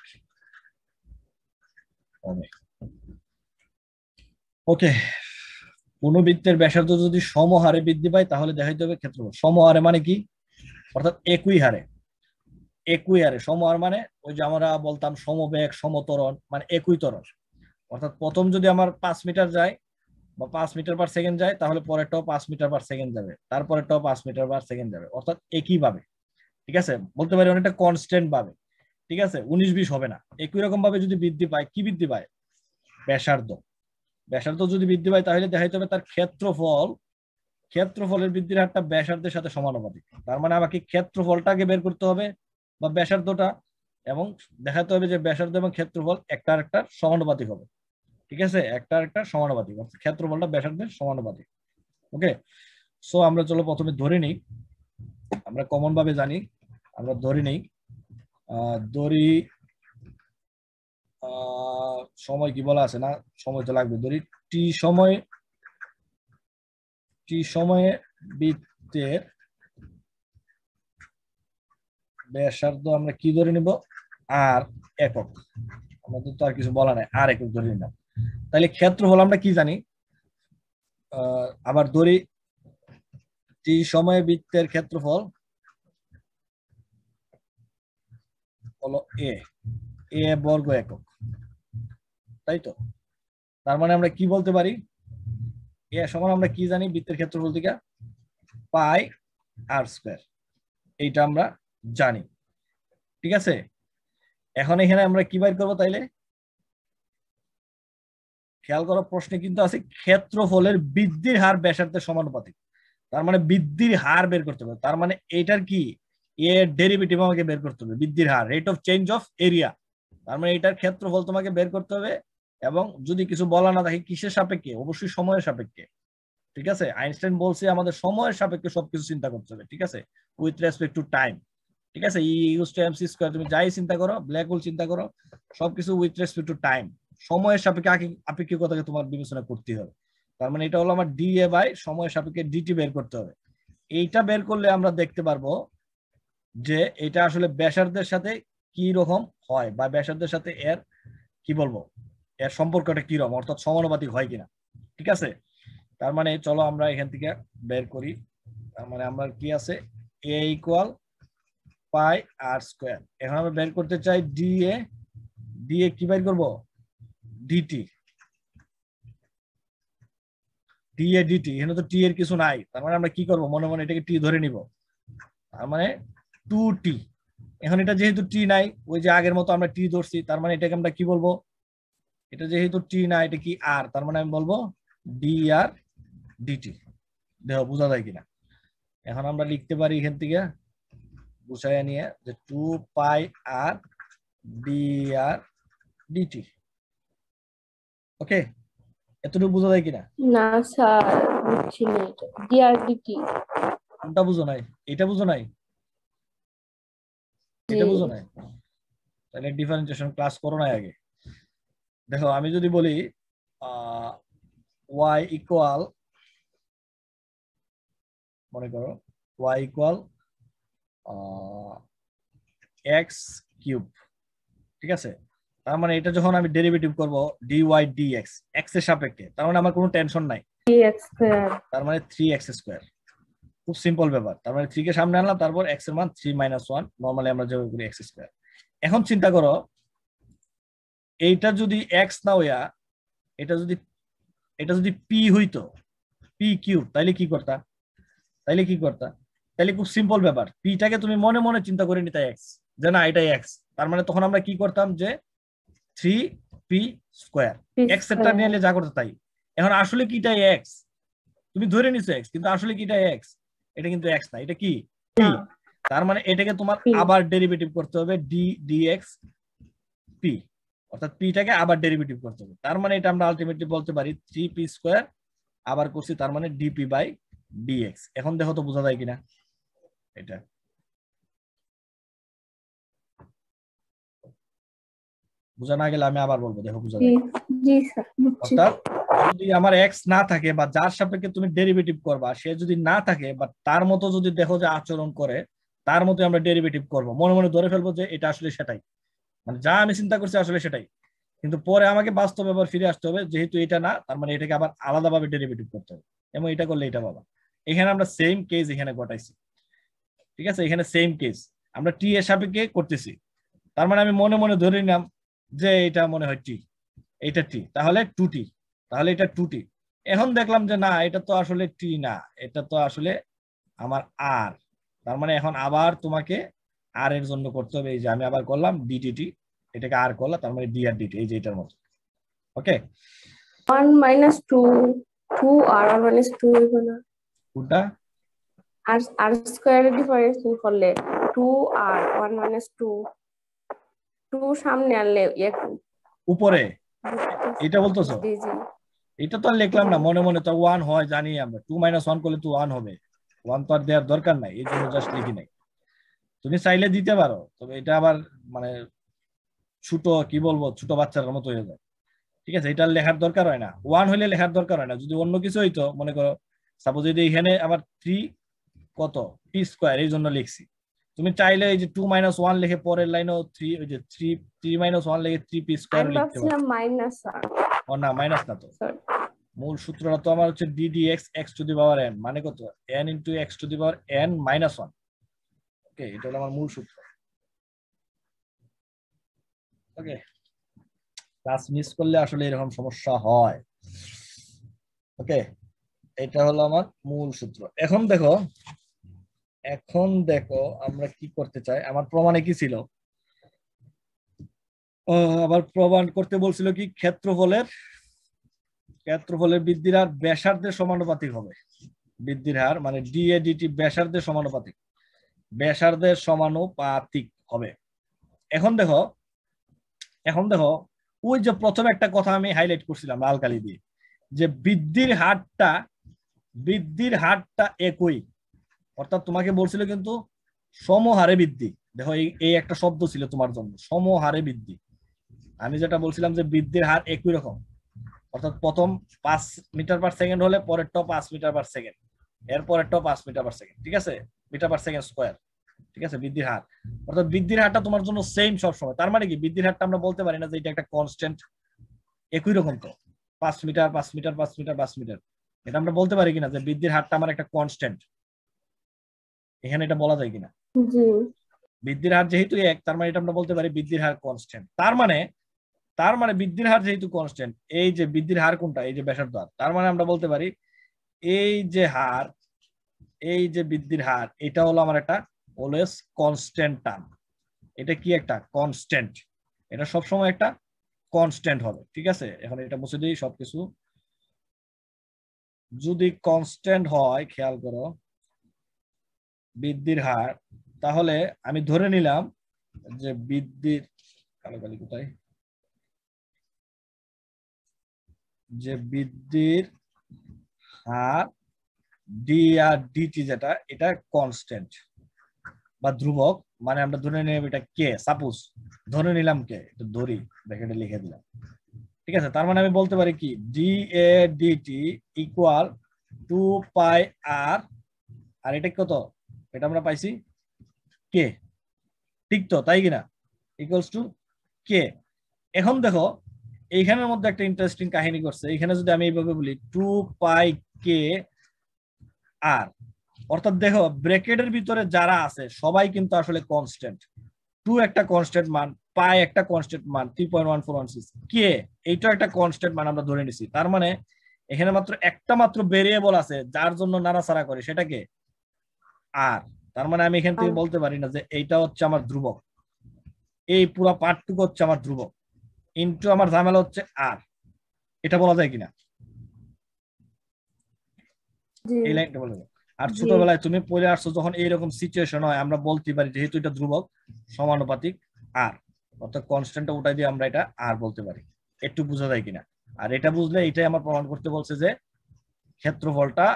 হবে। ওকে কোন বৃত্তের ব্যাসার্ধ যদি সমহারে বৃদ্ধি পায় তাহলে দেখাইতে হবে ক্ষেত্রফল। সমহারে মানে কি? অর্থাৎ একই হারে। একই হারে সমহার মানে ওই যে আমরা বলতাম সমবেগ, সমতরণ মানে একই তরণ অর্থাৎ প্রথম যদি আমার পাঁচ মিটার যায় বা পাঁচ মিটার পার সেকেন্ড যায়, তাহলে পরেরটাও পাঁচ মিটার পার সেকেন্ড যাবে। তারপরেরটাও পাঁচ মিটার পার সেকেন্ড যাবে। অর্থাৎ একই ভাবে। ঠিক আছে? বলতে পারি অনেকটা কনস্ট্যান্ট ভাবে। ঠিক আছে? উনিশ বিশ হবে না। একই রকম ভাবে যদি বৃদ্ধি পায়, কি বৃদ্ধি পায়? ব্যাসার্ধ। ব্যাসার্ধ যদি বৃদ্ধি পায়, তাহলে দেখাইতে হবে তার ক্ষেত্রফল। ক্ষেত্রফলের বৃদ্ধির হারটা ব্যাসার্ধের সাথে সমানুপাতিক। তার মানে আমাকে ক্ষেত্রফলটাকে বের করতে হবে বা ব্যাসার্ধটা এবং দেখাতে হবে যে ব্যাসার্ধ এবং ক্ষেত্রফল একটা একটা সমানুপাতিক হবে। ঠিক আছে? একটা একটা সমানুপাতিক, অর্থাৎ ক্ষেত্রফলটা ব্যাসার্ধের সমানুপাতিক। ওকে? সো আমরা চলো প্রথমে ধরে নিই। আমরা কমন ভাবে জানি, আমরা ধরে নেই। দড়ি সময় কি বলা আছে না? সময় তো লাগবে। দড়ি টি সময় টি সময়ে বৃত্তের ব্যাসার্ধ আমরা কি ধরে নিব? আর একক। আমাদের তো আর কিছু বলা নাই আর একক ধরে নিলাম। তাহলে ক্ষেত্রফল আমরা কি জানি? আবার ধরি টি সময়ে বৃত্তের ক্ষেত্রফল হলো এ এ বর্গ একক। তাই তো? তার মানে আমরা কি বলতে পারি? এ সমান আমরা কি জানি বৃত্তের ক্ষেত্রফল থেকে? পাই আর স্কোয়ার এইটা আমরা জানি। ঠিক আছে? এখন এখানে আমরা কি বাইর করব তাইলে? খেয়াল করো, প্রশ্নে কিন্তু আছে ক্ষেত্রফলের বৃদ্ধির হার ব্যাসার্ধের সমানুপাতিক। তার মানে বৃদ্ধির হার বের করতে হবে। তার মানে এইটার কি? এর ডেরিভেটিভ আমাকে বের করতে হবে। বৃদ্ধির হার rate of change of area তার মানে এটার ক্ষেত্রফল তোমাকে বের করতে হবে এবং যদি কিছু বলা না থাকে, কিসের সাপেক্ষে? অবশ্যই সময়ের সাপেক্ষে। ঠিক আছে? আইনস্টাইন বলছে আমাদের সময়ের সাপেক্ষে সবকিছু চিন্তা করতে হবে। ঠিক আছে? উইথ রেসপেক্ট টু টাইম ঠিক আছে? ই ইউজ টু এমসি স্কোয়ার তুমি যাই চিন্তা করো ব্ল্যাক হোল চিন্তা করো, সবকিছু উইথ রেসপেক্ট টু টাইম সময়ের সাপেক্ষে আপেক্ষিকতাকে তোমার বিবেচনা করতে হবে। তার মানে এটা হলো আমার ডি এ বাই সময়ের সাপেক্ষে ডিটি বের করতে হবে। এইটা বের করলে আমরা দেখতে পারব যে এটা আসলে ব্যাসার্ধের সাথে কি রকম হয় বা ব্যাসার্ধের সাথে এর, কি বলব, এর সম্পর্কটা কি রকম, অর্থাৎ সমানুপাতিক হয় কিনা। ঠিক আছে? তার মানে চলো আমরা এখান থেকে বের করি। তার মানে আমরা কি আছে? A equal pi r square. এখন আমরা বের করতে চাই ডি এ। ডি এ কি বের করব? ডিটি টি। এ ডিটি এখানে তো টি এর কিছু নাই। তার মানে আমরা কি করব? মনে মনে এটাকে টি ধরে নিব। তার মানে টু টি। এখন এটা যেহেতু টি নাই, ওই যে আগের মতো আমরা টি ধরছি, তার মানে এটাকে আমরা কি বলব? এটা যেহেতু টি না এটা কি আর? তার মানে আমি বলব ডি আর ডিটি দেখো, বোঝা যায় কিনা? এখন আমরা লিখতে পারি এখান থেকে গুছাইয়া নিয়ে যে two pi r d r d t okay এতটুকু বোঝা যায় কিনা? না স্যার বুঝছি না এটা। ডিআরডিটি কোনটা বুঝো নাই? এটা বুঝো নাই? এটা বুঝো নাই? তাহলে ডিফারেন্সিয়েশন ক্লাস করো নাই আগে। দেখো আমি যদি বলি ওয়াই ইকুয়াল মনে করো ওয়াই ইকুয়াল এক্স কিউব ঠিক আছে? তার মানে এটা যখন আমি ডেরিভেটিভ করব ডি ওয়াই ডি এক্স এক্সের সাপেক্ষে তার মানে আমার কোনো টেনশন নাই। তার মানে থ্রি এক্স স্কোয়ার খুব সিম্পল ব্যাপার। তার মানে থ্রি কে সামনে আনলাম তারপর এক্সের মান থ্রি মাইনাস ওয়ান নর্মালি আমরা যেভাবে করি এক্স স্কোয়ার এখন চিন্তা করো এইটা যদি এক্স না হইয়া এটা যদি এটা যদি পি হইতো পি কিউব তাইলে কি করতা? তাইলে কি করতা? তাইলে খুব সিম্পল ব্যাপার। পিটাকে তুমি মনে মনে চিন্তা করে নিতে এক্স যে না এটাই এক্স তার মানে তখন আমরা কি করতাম যে থ্রি পি স্কোয়ার এক্স এরটা নিয়ে যা করতে তাই। এখন আসলে কিটা এক্স তুমি ধরে নিছো এক্স কিন্তু আসলে কিটা এক্স এটা কিন্তু এক্স না এটা কি? পি তার মানে এটাকে তোমার আবার ডেরিভেটিভ করতে হবে ডি ডি এক্স পি অর্থাৎ পিটাকে আবার ডেরিভেটিভ করতে হবে। তার মানে এটা আমরা আলটিমেটলি বলতে পারি থ্রি পি স্কোয়ার আবার করছি তার মানে ডিপি বাই ডিএক্স এখন দেখো তো বোঝা যায় কিনা। এটা। বোঝা না গেলে আমি আবার বলব দেখো বোঝা অর্থাৎ যদি আমার এক্স না থাকে বা যার সাপেক্ষে তুমি ডেরিভেটিভ করবা সে যদি না থাকে বা তার মতো যদি দেখো যে আচরণ করে তার মতো আমরা ডেরিভেটিভ করব। মনে মনে ধরে ফেলব যে এটা আসলে সেটাই। মানে যা আমি চিন্তা করছি আসলে সেটাই। কিন্তু পরে আমাকে বাস্তব আবার ফিরে আসতে হবে যেহেতু এটা না তার মানে এটাকে আবার আলাদাভাবে ডেরিভেটিভ করতে হবে। এবং এটা করলে এটা বাবা এখানে আমরা সেম কেস এখানে ঘটাইছি। ঠিক আছে? এখানে সেম কেস আমরা টি এর সাপেক্ষে করতেছি। তার মানে আমি মনে মনে ধরে নিলাম যে এটা মনে হয় টি এটা টি তাহলে টু টি তাহলে এটা টু টি এখন দেখলাম যে না এটা তো আসলে টি না। এটা তো আসলে আমার আর তার মানে এখন আবার তোমাকে আর এর জন্য করতে হবে। এই যে আমি আবার করলাম ডিটিটি এটাকে আর করলাম তার মানে ডি আর ডিটি এই যে এটার মতো। Okay one minus two two আর ওয়ান মাইনাস টু হইব না কোনটা আর আর স্কোয়ারের ডিফারেন্স করলে টু আর ওয়ান মাইনাস টু টু সামনে আনলে এক উপরে? এটা বলতেছো? জি জি। এটা তো লিখলাম না মনে মনে তো ওয়ান হয় জানি আমরা। টু মাইনাস ওয়ান করলে তো ওয়ান হবে। ওয়ান তো আর দেওয়ার দরকার নাই এই জন্য জাস্ট লিখি নাই। তুমি চাইলে দিতে পারো তবে এটা আবার মানে ছোট কি বলব ছোট বাচ্চার মতো হয়ে যায়। ঠিক আছে এটা লেখার দরকার হয় না। ওয়ান হইলে লেখার দরকার হয় না। যদি অন্য কিছু হইতো মনে করো সাপোজ যদি এখানে আবার থ্রি কত? পি স্কোয়ার এই জন্য লিখছি। তুমি চাইলে এই যে টু মাইনাস ওয়ান লিখে পরের লাইনেও থ্রি ওই যে থ্রি থ্রি মাইনাস ওয়ান লিখে থ্রি পি স্কোয়ার লিখতে পারো। মাইনাস ও না মাইনাস না তো। মূল সূত্রটা তো আমার হচ্ছে d d x x to the power n মানে কত? N into x to the power n minus one okay এটা হলো আমার মূল সূত্র। ওকে ক্লাস মিস করলে আসলে এরকম সমস্যা হয়। ওকে এটা হলো আমার মূল সূত্র। এখন দেখো এখন দেখো আমরা কি করতে চাই? আমার প্রমাণে কি ছিল? আবার প্রমাণ করতে বলছিল কি, ক্ষেত্রফলের ক্ষেত্রফলের বৃদ্ধির হার ব্যাসার্ধের সমানুপাতিক হবে। বৃদ্ধির হার মানে ডিএ ব্যাসার্ধের সমানুপাতিক। ব্যাসার্ধের সমানুপাতিক হবে। এখন দেখো এখন দেখো, ওই যে প্রথমে একটা কথা আমি হাইলাইট করছিলাম লাল কালি দিয়ে, যে বৃদ্ধির হারটা বৃদ্ধির হারটা একই। অর্থাৎ তোমাকে বলছিল কিন্তু সমহারে বৃদ্ধি। দেখো, এই একটা শব্দ ছিল তোমার জন্য, সমহারে বৃদ্ধি। আমি যেটা বলছিলাম যে বৃদ্ধির হার একই রকম। অর্থাৎ প্রথম পাঁচ মিটার পার সেকেন্ড হলে পরেরটাও পাঁচ মিটার পার সেকেন্ড এর পরেরটাও পাঁচ মিটার পার সেকেন্ড ঠিক আছে? মিটার পার সেকেন্ড স্কোয়ার ঠিক আছে? বৃদ্ধির হার। অর্থাৎ বৃদ্ধির হারটা তোমার জন্য সেম সবসময়। তার মানে কি? বৃদ্ধির হারটা আমরা বলতে পারি না যে এটা একটা কনস্ট্যান্ট একই রকম তো। পাঁচ মিটার পাঁচ মিটার পাঁচ মিটার পাঁচ মিটার। এটা আমরা বলতে পারি কিনা যে বৃদ্ধির হারটা আমার একটা কনস্ট্যান্ট এখানে এটা বলা যায় কিনা? বৃদ্ধির হার যেহেতু এক তার মানে এটা আমরা বলতে পারি বৃদ্ধির হার কনস্ট্যান্ট তার মানে তার মানে বৃদ্ধির হার যেহেতু কনস্ট্যান্ট এই যে বৃদ্ধির হার কোনটা? এই যে ব্যাসার্ধ হার। তার মানে আমরা বলতে পারি এই যে হার এই যে বৃদ্ধির হার এটা হলো আমার একটা অলওয়েজ কনস্ট্যান্ট টার্ম এটা কি একটা? কনস্ট্যান্ট এটা সবসময় একটা কনস্ট্যান্ট হবে ঠিক আছে? এখন এটা মুছে দিই সবকিছু। যদি কনস্ট্যান্ট হয় খেয়াল করো বৃদ্ধির হার, তাহলে আমি ধরে নিলাম যে বৃদ্ধির, কালো কালি কোথায়? যে বৃদ্ধির হার ডি আর ডিটি যেটা, এটা কনস্ট্যান্ট বা ধ্রুবক মানে আমরা ধরে নিলাম এটা কে সাপোজ ধরে নিলাম কে এটা ধরি ব্র্যাকেটে লিখে দিলাম। ঠিক আছে? তার মানে আমি বলতে পারি কি? D a d t equal to pi r r এটা কত? এটা আমরা পাইছি কে ঠিক তো, তাই কিনা? ইকুয়ালস টু কে এখন দেখো, এইখানের মধ্যে একটা ইন্টারেস্টিং কাহিনী করছে। এখানে যদি আমি এইভাবে বলি টু পাই কে আর অর্থাৎ দেখো, ব্র্যাকেটের ভিতরে যারা আছে, সবাই কিন্তু আসলে কনস্ট্যান্ট টু একটা কনস্ট্যান্ট মান পাই একটা কনস্ট্যান্ট মান three point one four one six কে এইটা একটা কনস্ট্যান্ট মান আমরা ধরে নিছি। তার মানে এখানে মাত্র একটা মাত্র ভেরিয়েবল আছে, যার জন্য নাড়াচাড়া করে। সেটাকে আর তার মানে আমি এখান থেকে বলতে পারি না যে এইটা হচ্ছে আমার ধ্রুবক। এই পুরো পার্টটুকু হচ্ছে আমার ধ্রুবক। ইন্টু আমার ঝামেলা হচ্ছে আর। এটা বলা যায় কিনা? এই লাইনটা বলে। আর ছোটবেলায় তুমি পড়ে আসছো যখন এইরকম সিচুয়েশন হয় আমরা বলতে পারি যেহেতু এটা ধ্রুবক সমানুপাতিক আর। অর্থাৎ কনস্ট্যান্টটা উঠাই দিয়ে আমরা এটা আর বলতে পারি। একটু বোঝা যায় কিনা? আর এটা বুঝলে এটাই আমার প্রমাণ করতে বলছে যে ক্ষেত্রফলটা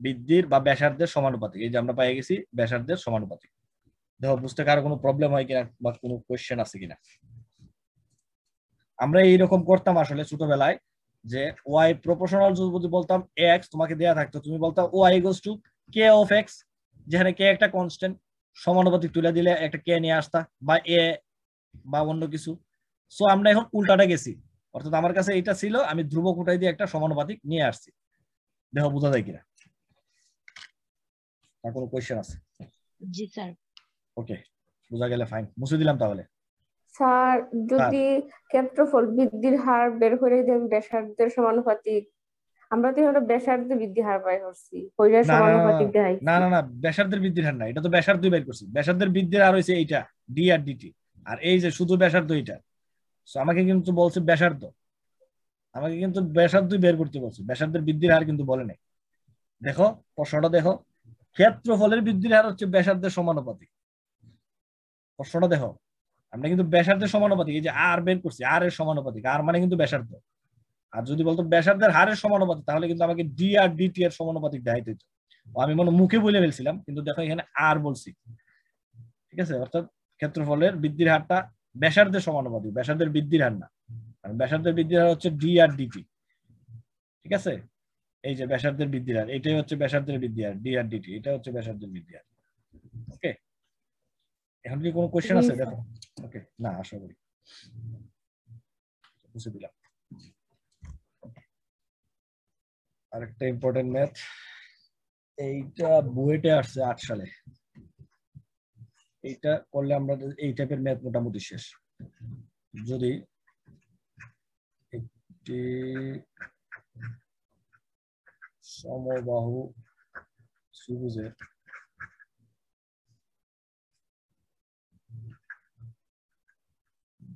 বৃদ্ধির বা ব্যাসার্ধের সমানুপাতিক। এই যে আমরা পেয়ে গেছি ব্যাসার্ধের সমানুপাতিক। দেখো, বুঝতে কারও কোনো প্রবলেম হয় কিনা বা কোনো কোয়েশ্চেন আছে কিনা? আমরা এইরকম করতাম আসলে ছোটবেলায় যে ওয়াই প্রপোর্শনাল যদি বলতাম এক্স তোমাকে দেয়া থাকতো। তুমি বলতাম y equals to k of x যেখানে কে একটা কনস্ট্যান্ট সমানুপাতিক তুলে দিলে একটা কে নিয়ে আসতা, বা এ বা অন্য কিছু। সো আমরা এখন উল্টাটা গেছি। অর্থাৎ আমার কাছে এটা ছিল, আমি ধ্রুবক উঠাই দিয়ে একটা সমানুপাতিক নিয়ে আসছি। দেখো, বোঝা যায় কিনা? আর কোনো কোয়েশ্চেন আছে? জি স্যার। ওকে বোঝা গেলে ফাইন মুছে দিলাম তাহলে। স্যার যদি ক্ষেত্রফল বৃদ্ধির হার বের করে দেন ব্যাসার্ধের সমানুপাতিক। আমরা তো এখানে ব্যাসার্ধ বৃদ্ধি হার পাই করছি। না, সমানুপাতিক দেখাই। না না না ব্যাসার্ধের বৃদ্ধির হার না এটা তো ব্যাসার্ধ বের করছি। ব্যাসার্ধের বৃদ্ধির আর হয়েছে এইটা ডি আর ডিটি আর এই যে শুধু ব্যাসার্ধ এইটা। So আমাকে কিন্তু বলছে ব্যাসার্ধ। আমাকে কিন্তু ব্যাসার্ধ বের করতে বলছে। ব্যাসার্ধের বৃদ্ধির হার কিন্তু বলে নাই। দেখো প্রশ্নটা দেখো। ক্ষেত্রফলের বৃদ্ধির হার হচ্ছে ব্যাসার্ধের সমানুপাতিক। প্রশ্নটা দেখো, আমরা কিন্তু ব্যাসার্ধের সমানুপাতিক, এই যে আর বের করছি আর এর সমানুপাতিক আর মানে কিন্তু ব্যাসার্ধ। আর যদি বলতো ব্যাসার্ধের হারের সমানুপাতিক, তাহলে কিন্তু আমাকে ডি আর ডিটি এর সমানুপাতিক দেখাইতে হতো আমি মনে মুখে বলে ফেলছিলাম, কিন্তু দেখো এখানে আর বলছি। ঠিক আছে? অর্থাৎ ক্ষেত্রফলের বৃদ্ধির হারটা ব্যাসার্ধের সমানুপাতিক, ব্যাসার্ধের বৃদ্ধির হার না। কারণ ব্যাসার্ধের বৃদ্ধির হার হচ্ছে ডি আর ডিটি ঠিক আছে? এই যে ব্যাসার্ধের বৃদ্ধির হার, এটাই হচ্ছে ব্যাসার্ধের বৃদ্ধি হার ডি আর ডিটি এটা হচ্ছে ব্যাসার্ধের বৃদ্ধি হার। ওকে এখন কি কোনো কোশ্চেন আছে? দেখো। ওকে না, আশা করি। বুঝে দিলাম। আরেকটা ইম্পর্টেন্ট ম্যাথ এইটা বুয়েটে আসছে আট সালে। এইটা করলে আমরা এই টাইপের ম্যাথ মোটামুটি শেষ। যদি একটি সমবাহু ত্রিভুজের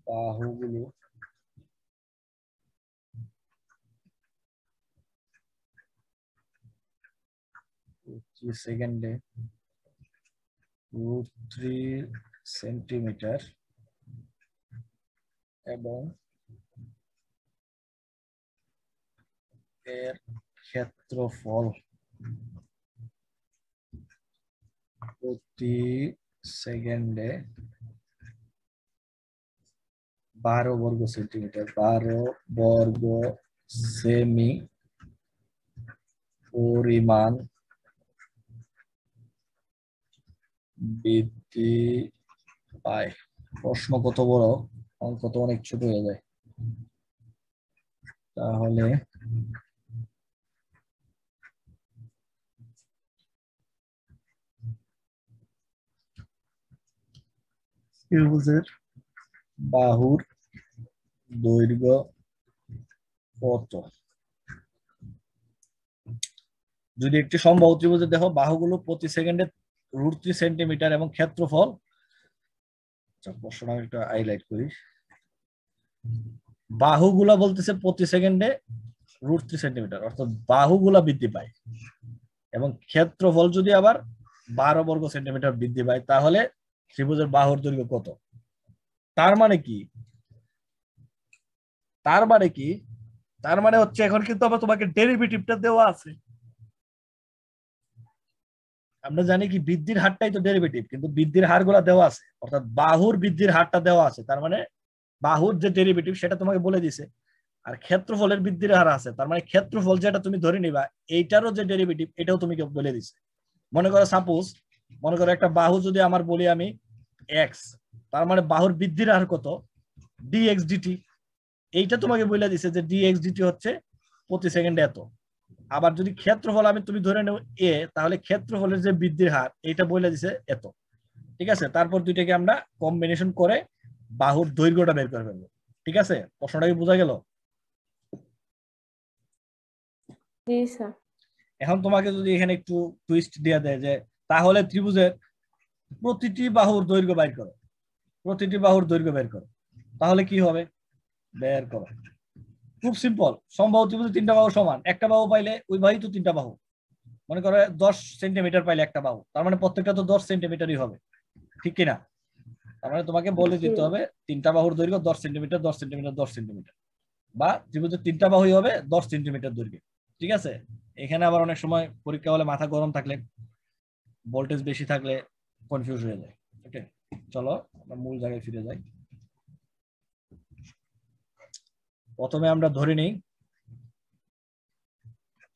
বাহুগুলো সেকেন্ডে রুট থ্রি সেন্টিমিটার এবং এর ক্ষেত্রফল প্রতি সেকেন্ডে বারো বর্গ সেন্টিমিটার, বারো বর্গ সেমি পরিমাণ বৃদ্ধি পায়। প্রশ্ন কত বড়? অঙ্ক তো অনেক ছোট হয়ে যায়। তাহলে ত্রিভুজের বাহুর দৈর্ঘ্য কত? যদি একটি সম্ভব ত্রিভুজে দেখো বাহুগুলো প্রতি সেকেন্ডে রুট থ্রি সেন্টিমিটার এবং ক্ষেত্রফল আচ্ছা, প্রশ্নটা আমি একটু হাইলাইট করি। বাহুগুলা বলতেছে প্রতি সেকেন্ডে রুট থ্রি সেন্টিমিটার অর্থাৎ বাহুগুলা বৃদ্ধি পায় এবং ক্ষেত্রফল যদি আবার বারো বর্গ সেন্টিমিটার বৃদ্ধি পায় তাহলে ত্রিভুজের বাহুর দৈর্ঘ্য কত? তার মানে কি? তার মানে কি? তার মানে হচ্ছে এখন কিন্তু আবার তোমাকে ডেরিভেটিভটা দেওয়া আছে। আমরা জানি কি, বৃদ্ধির হারটাই তো ডেরিভেটিভ, কিন্তু বৃদ্ধির হারগুলা দেওয়া আছে। অর্থাৎ বাহুর বৃদ্ধির হারটা দেওয়া আছে, তার মানে বাহুর যে ডেরিভেটিভ সেটা তোমাকে বলে দিছে। আর ক্ষেত্রফলের বৃদ্ধির হার আছে, তার মানে ক্ষেত্রফল যেটা তুমি ধরে নিবা, এইটারও যে ডেরিভেটিভ, এটাও তুমি বলে দিছে। মনে করো, সাপোজ মনে করো একটা বাহু যদি আমার বলি আমি এক্স তার মানে বাহুর বৃদ্ধির হার কত? ডিএক্স ডিটি এইটা তোমাকে বলে দিছে যে ডিএক্স ডিটি হচ্ছে প্রতি সেকেন্ডে এত। আবার যদি ক্ষেত্রফল আমি তুমি ধরে নেব এ তাহলে ক্ষেত্রফলের যে বৃদ্ধির হার এইটা বলে দিছে এত। ঠিক আছে? তারপর দুইটাকে আমরা কম্বিনেশন করে বাহুর দৈর্ঘ্যটা বের করে ফেলব। ঠিক আছে? প্রশ্নটা কি বোঝা গেল? এখন তোমাকে যদি এখানে একটু টুইস্ট দেওয়া দেয় যে তাহলে ত্রিভুজের প্রতিটি বাহুর দৈর্ঘ্য বের করো। প্রতিটি বাহুর দৈর্ঘ্য বের করো। তাহলে কি হবে? বের করো। খুব সিম্পল সম্ভব ত্রিভুজের তিনটা বাহু সমান। একটা বাহু পাইলে ওই বাহুই তো তিনটা বাহু। মনে করো দশ সেন্টিমিটার পাইলে একটা বাহু। তার মানে প্রত্যেকটা তো দশ সেন্টিমিটারই হবে। ঠিক কিনা? তার মানে তোমাকে বলে দিতে হবে তিনটা বাহুর দৈর্ঘ্য দশ সেন্টিমিটার দশ সেন্টিমিটার দশ সেন্টিমিটার বা ত্রিভুজের তিনটা বাহুই হবে দশ সেন্টিমিটার দৈর্ঘ্য। ঠিক আছে? এখানে আবার অনেক সময় পরীক্ষা হলে মাথা গরম থাকলে ভোল্টেজ বেশি থাকলে কনফিউজ হয়ে যায়। ওকে চলো, আমরা মূল জায়গায় ফিরে যাই। প্রথমে আমরা ধরে নিই।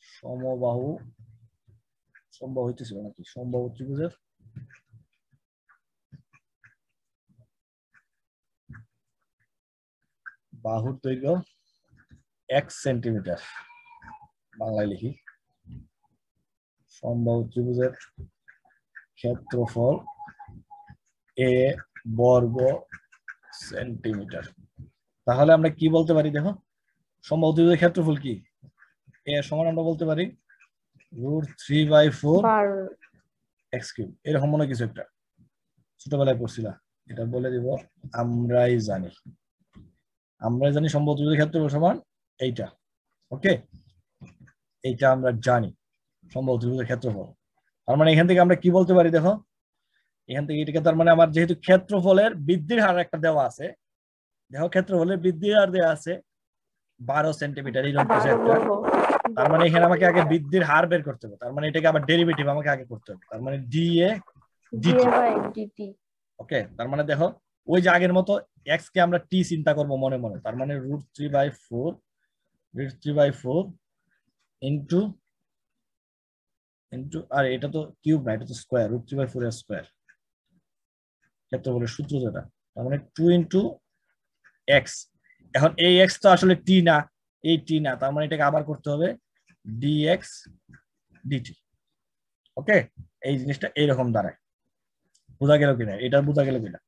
সমবাহু সম্ভব হইতেছিল নাকি? সমবাহু ত্রিভুজের। বাহুর দৈর্ঘ্য এক সেন্টিমিটার বাংলায় লিখি। সম্ভব ত্রিভুজের ক্ষেত্রফল এ বর্গ সেন্টিমিটার। তাহলে আমরা কি বলতে পারি দেখো? সম্ভব ত্রিভুজের ক্ষেত্রফল কি? এ সমান আমরা বলতে পারি root three by four x cube. এরকম মনে কিছু একটা। ছোটবেলায় পড়ছিলা। এটা বলে দিব আমরাই জানি। আমরাই জানি সম্ভব ত্রিভুজের ক্ষেত্রফল সমান এইটা। ওকে? এইটা আমরা জানি সম্ভব ত্রিভুজের ক্ষেত্রফল। তার মানে এখান থেকে আমরা কি বলতে পারি দেখো? এখান থেকে এটাকে তার মানে আমার যেহেতু ক্ষেত্রফলের বৃদ্ধির হার একটা দেওয়া আছে দেখো ক্ষেত্রফলের বৃদ্ধির হার দেওয়া আছে বারো সেন্টিমিটার এরকম কিছু একটা। তার মানে এখানে আমাকে আগে বৃদ্ধির হার বের করতে হবে তার মানে এটাকে আবার ডেরিভেটিভ আমাকে আগে করতে হবে তার মানে ডি এ ডিটি ওকে তার মানে দেখো ওই যে আগের মতো এক্স কে আমরা টি চিন্তা করব মনে মনে তার মানে root three by four root three by four into into আর এটা তো কিউব না, এটা তো square root three by four square ক্ষেত্রফলের সূত্র যেটা। তার মানে টু ইন্টু এক্স এখন এই এক্স তো আসলে টি না, এই টি না, তার মানে এটাকে আবার করতে হবে ডিএক্স ডিটি ওকে এই জিনিসটা এইরকম দাঁড়ায়। বোঝা গেল কিনা? এটা বোঝা গেল কিনা?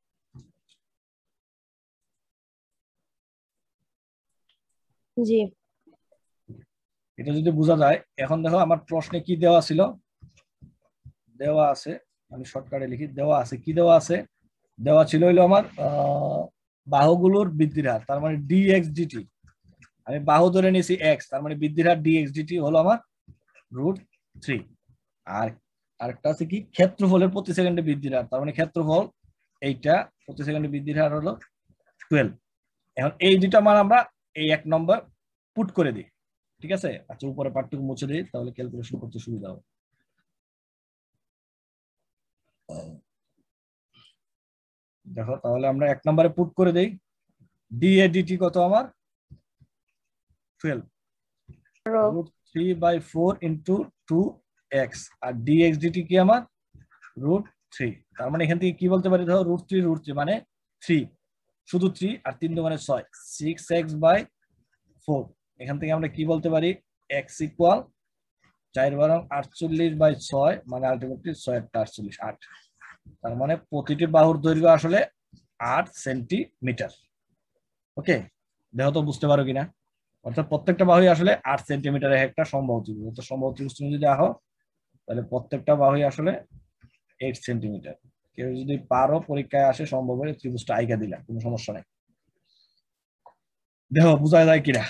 জি। এটা যদি বোঝা যায়, এখন দেখো আমার প্রশ্নে কি দেওয়া ছিল? দেওয়া আছে, আমি শর্টকাটে লিখি, দেওয়া আছে। কি দেওয়া আছে? দেওয়া ছিল হইল আমার বাহুগুলোর বৃদ্ধির হার, তার মানে ডিএক্স ডিটি আমি বাহু ধরে নিয়েছি এক্স তার মানে বৃদ্ধির হার ডিএক্স ডিটি হলো আমার রুট থ্রি আর আরেকটা আছে কি? ক্ষেত্রফলের প্রতি সেকেন্ডে বৃদ্ধির হার, তার মানে ক্ষেত্রফল এইটা, প্রতি সেকেন্ডে বৃদ্ধির হার হলো টুয়েলভ এখন এই দুটা মান আমরা এই এক নম্বর পুট করে দিই। ঠিক আছে? আচ্ছা উপরে পার্টটুকু মুছে দিই, তাহলে ক্যালকুলেশন করতে সুবিধা হবে। দেখো, তাহলে আমরা এক নম্বরে পুট করে দেই। ডিএডিটি কত আমার? Twelve root three by four into two x R d x d t কি আমার? রুট থ্রি তার মানে এখান থেকে কি বলতে পারি? ধরো রুট থ্রি রুট থ্রি মানে থ্রি শুধু থ্রি আর তিন মানে ছয়। সিক্স এক্স বাই ফোর এখান থেকে আমরা কি বলতে পারি? এক্স ইকুয়াল চার বারং আটচল্লিশ বাই ছয় মানে আলটিমেটলি ছয় একটা আটচল্লিশ, আট। তার মানে প্রতিটি বাহুর দৈর্ঘ্য আসলে আট সেন্টিমিটার। ওকে? দেখো তো বুঝতে পারো কিনা? অর্থাৎ প্রত্যেকটা বাহুই আসলে আট সেন্টিমিটারের একটা সম্ভব ত্রিভুজ তো সম্ভব ত্রিভুজ তুমি যদি আহো তাহলে প্রত্যেকটা বাহুই আসলে এইট সেন্টিমিটার। কেউ যদি পারো, পরীক্ষায় আসে, সম্ভব হলে ত্রিভুজটা আইকা দিলা কোনো সমস্যা নাই। দেখো, বোঝা যায় কিনা?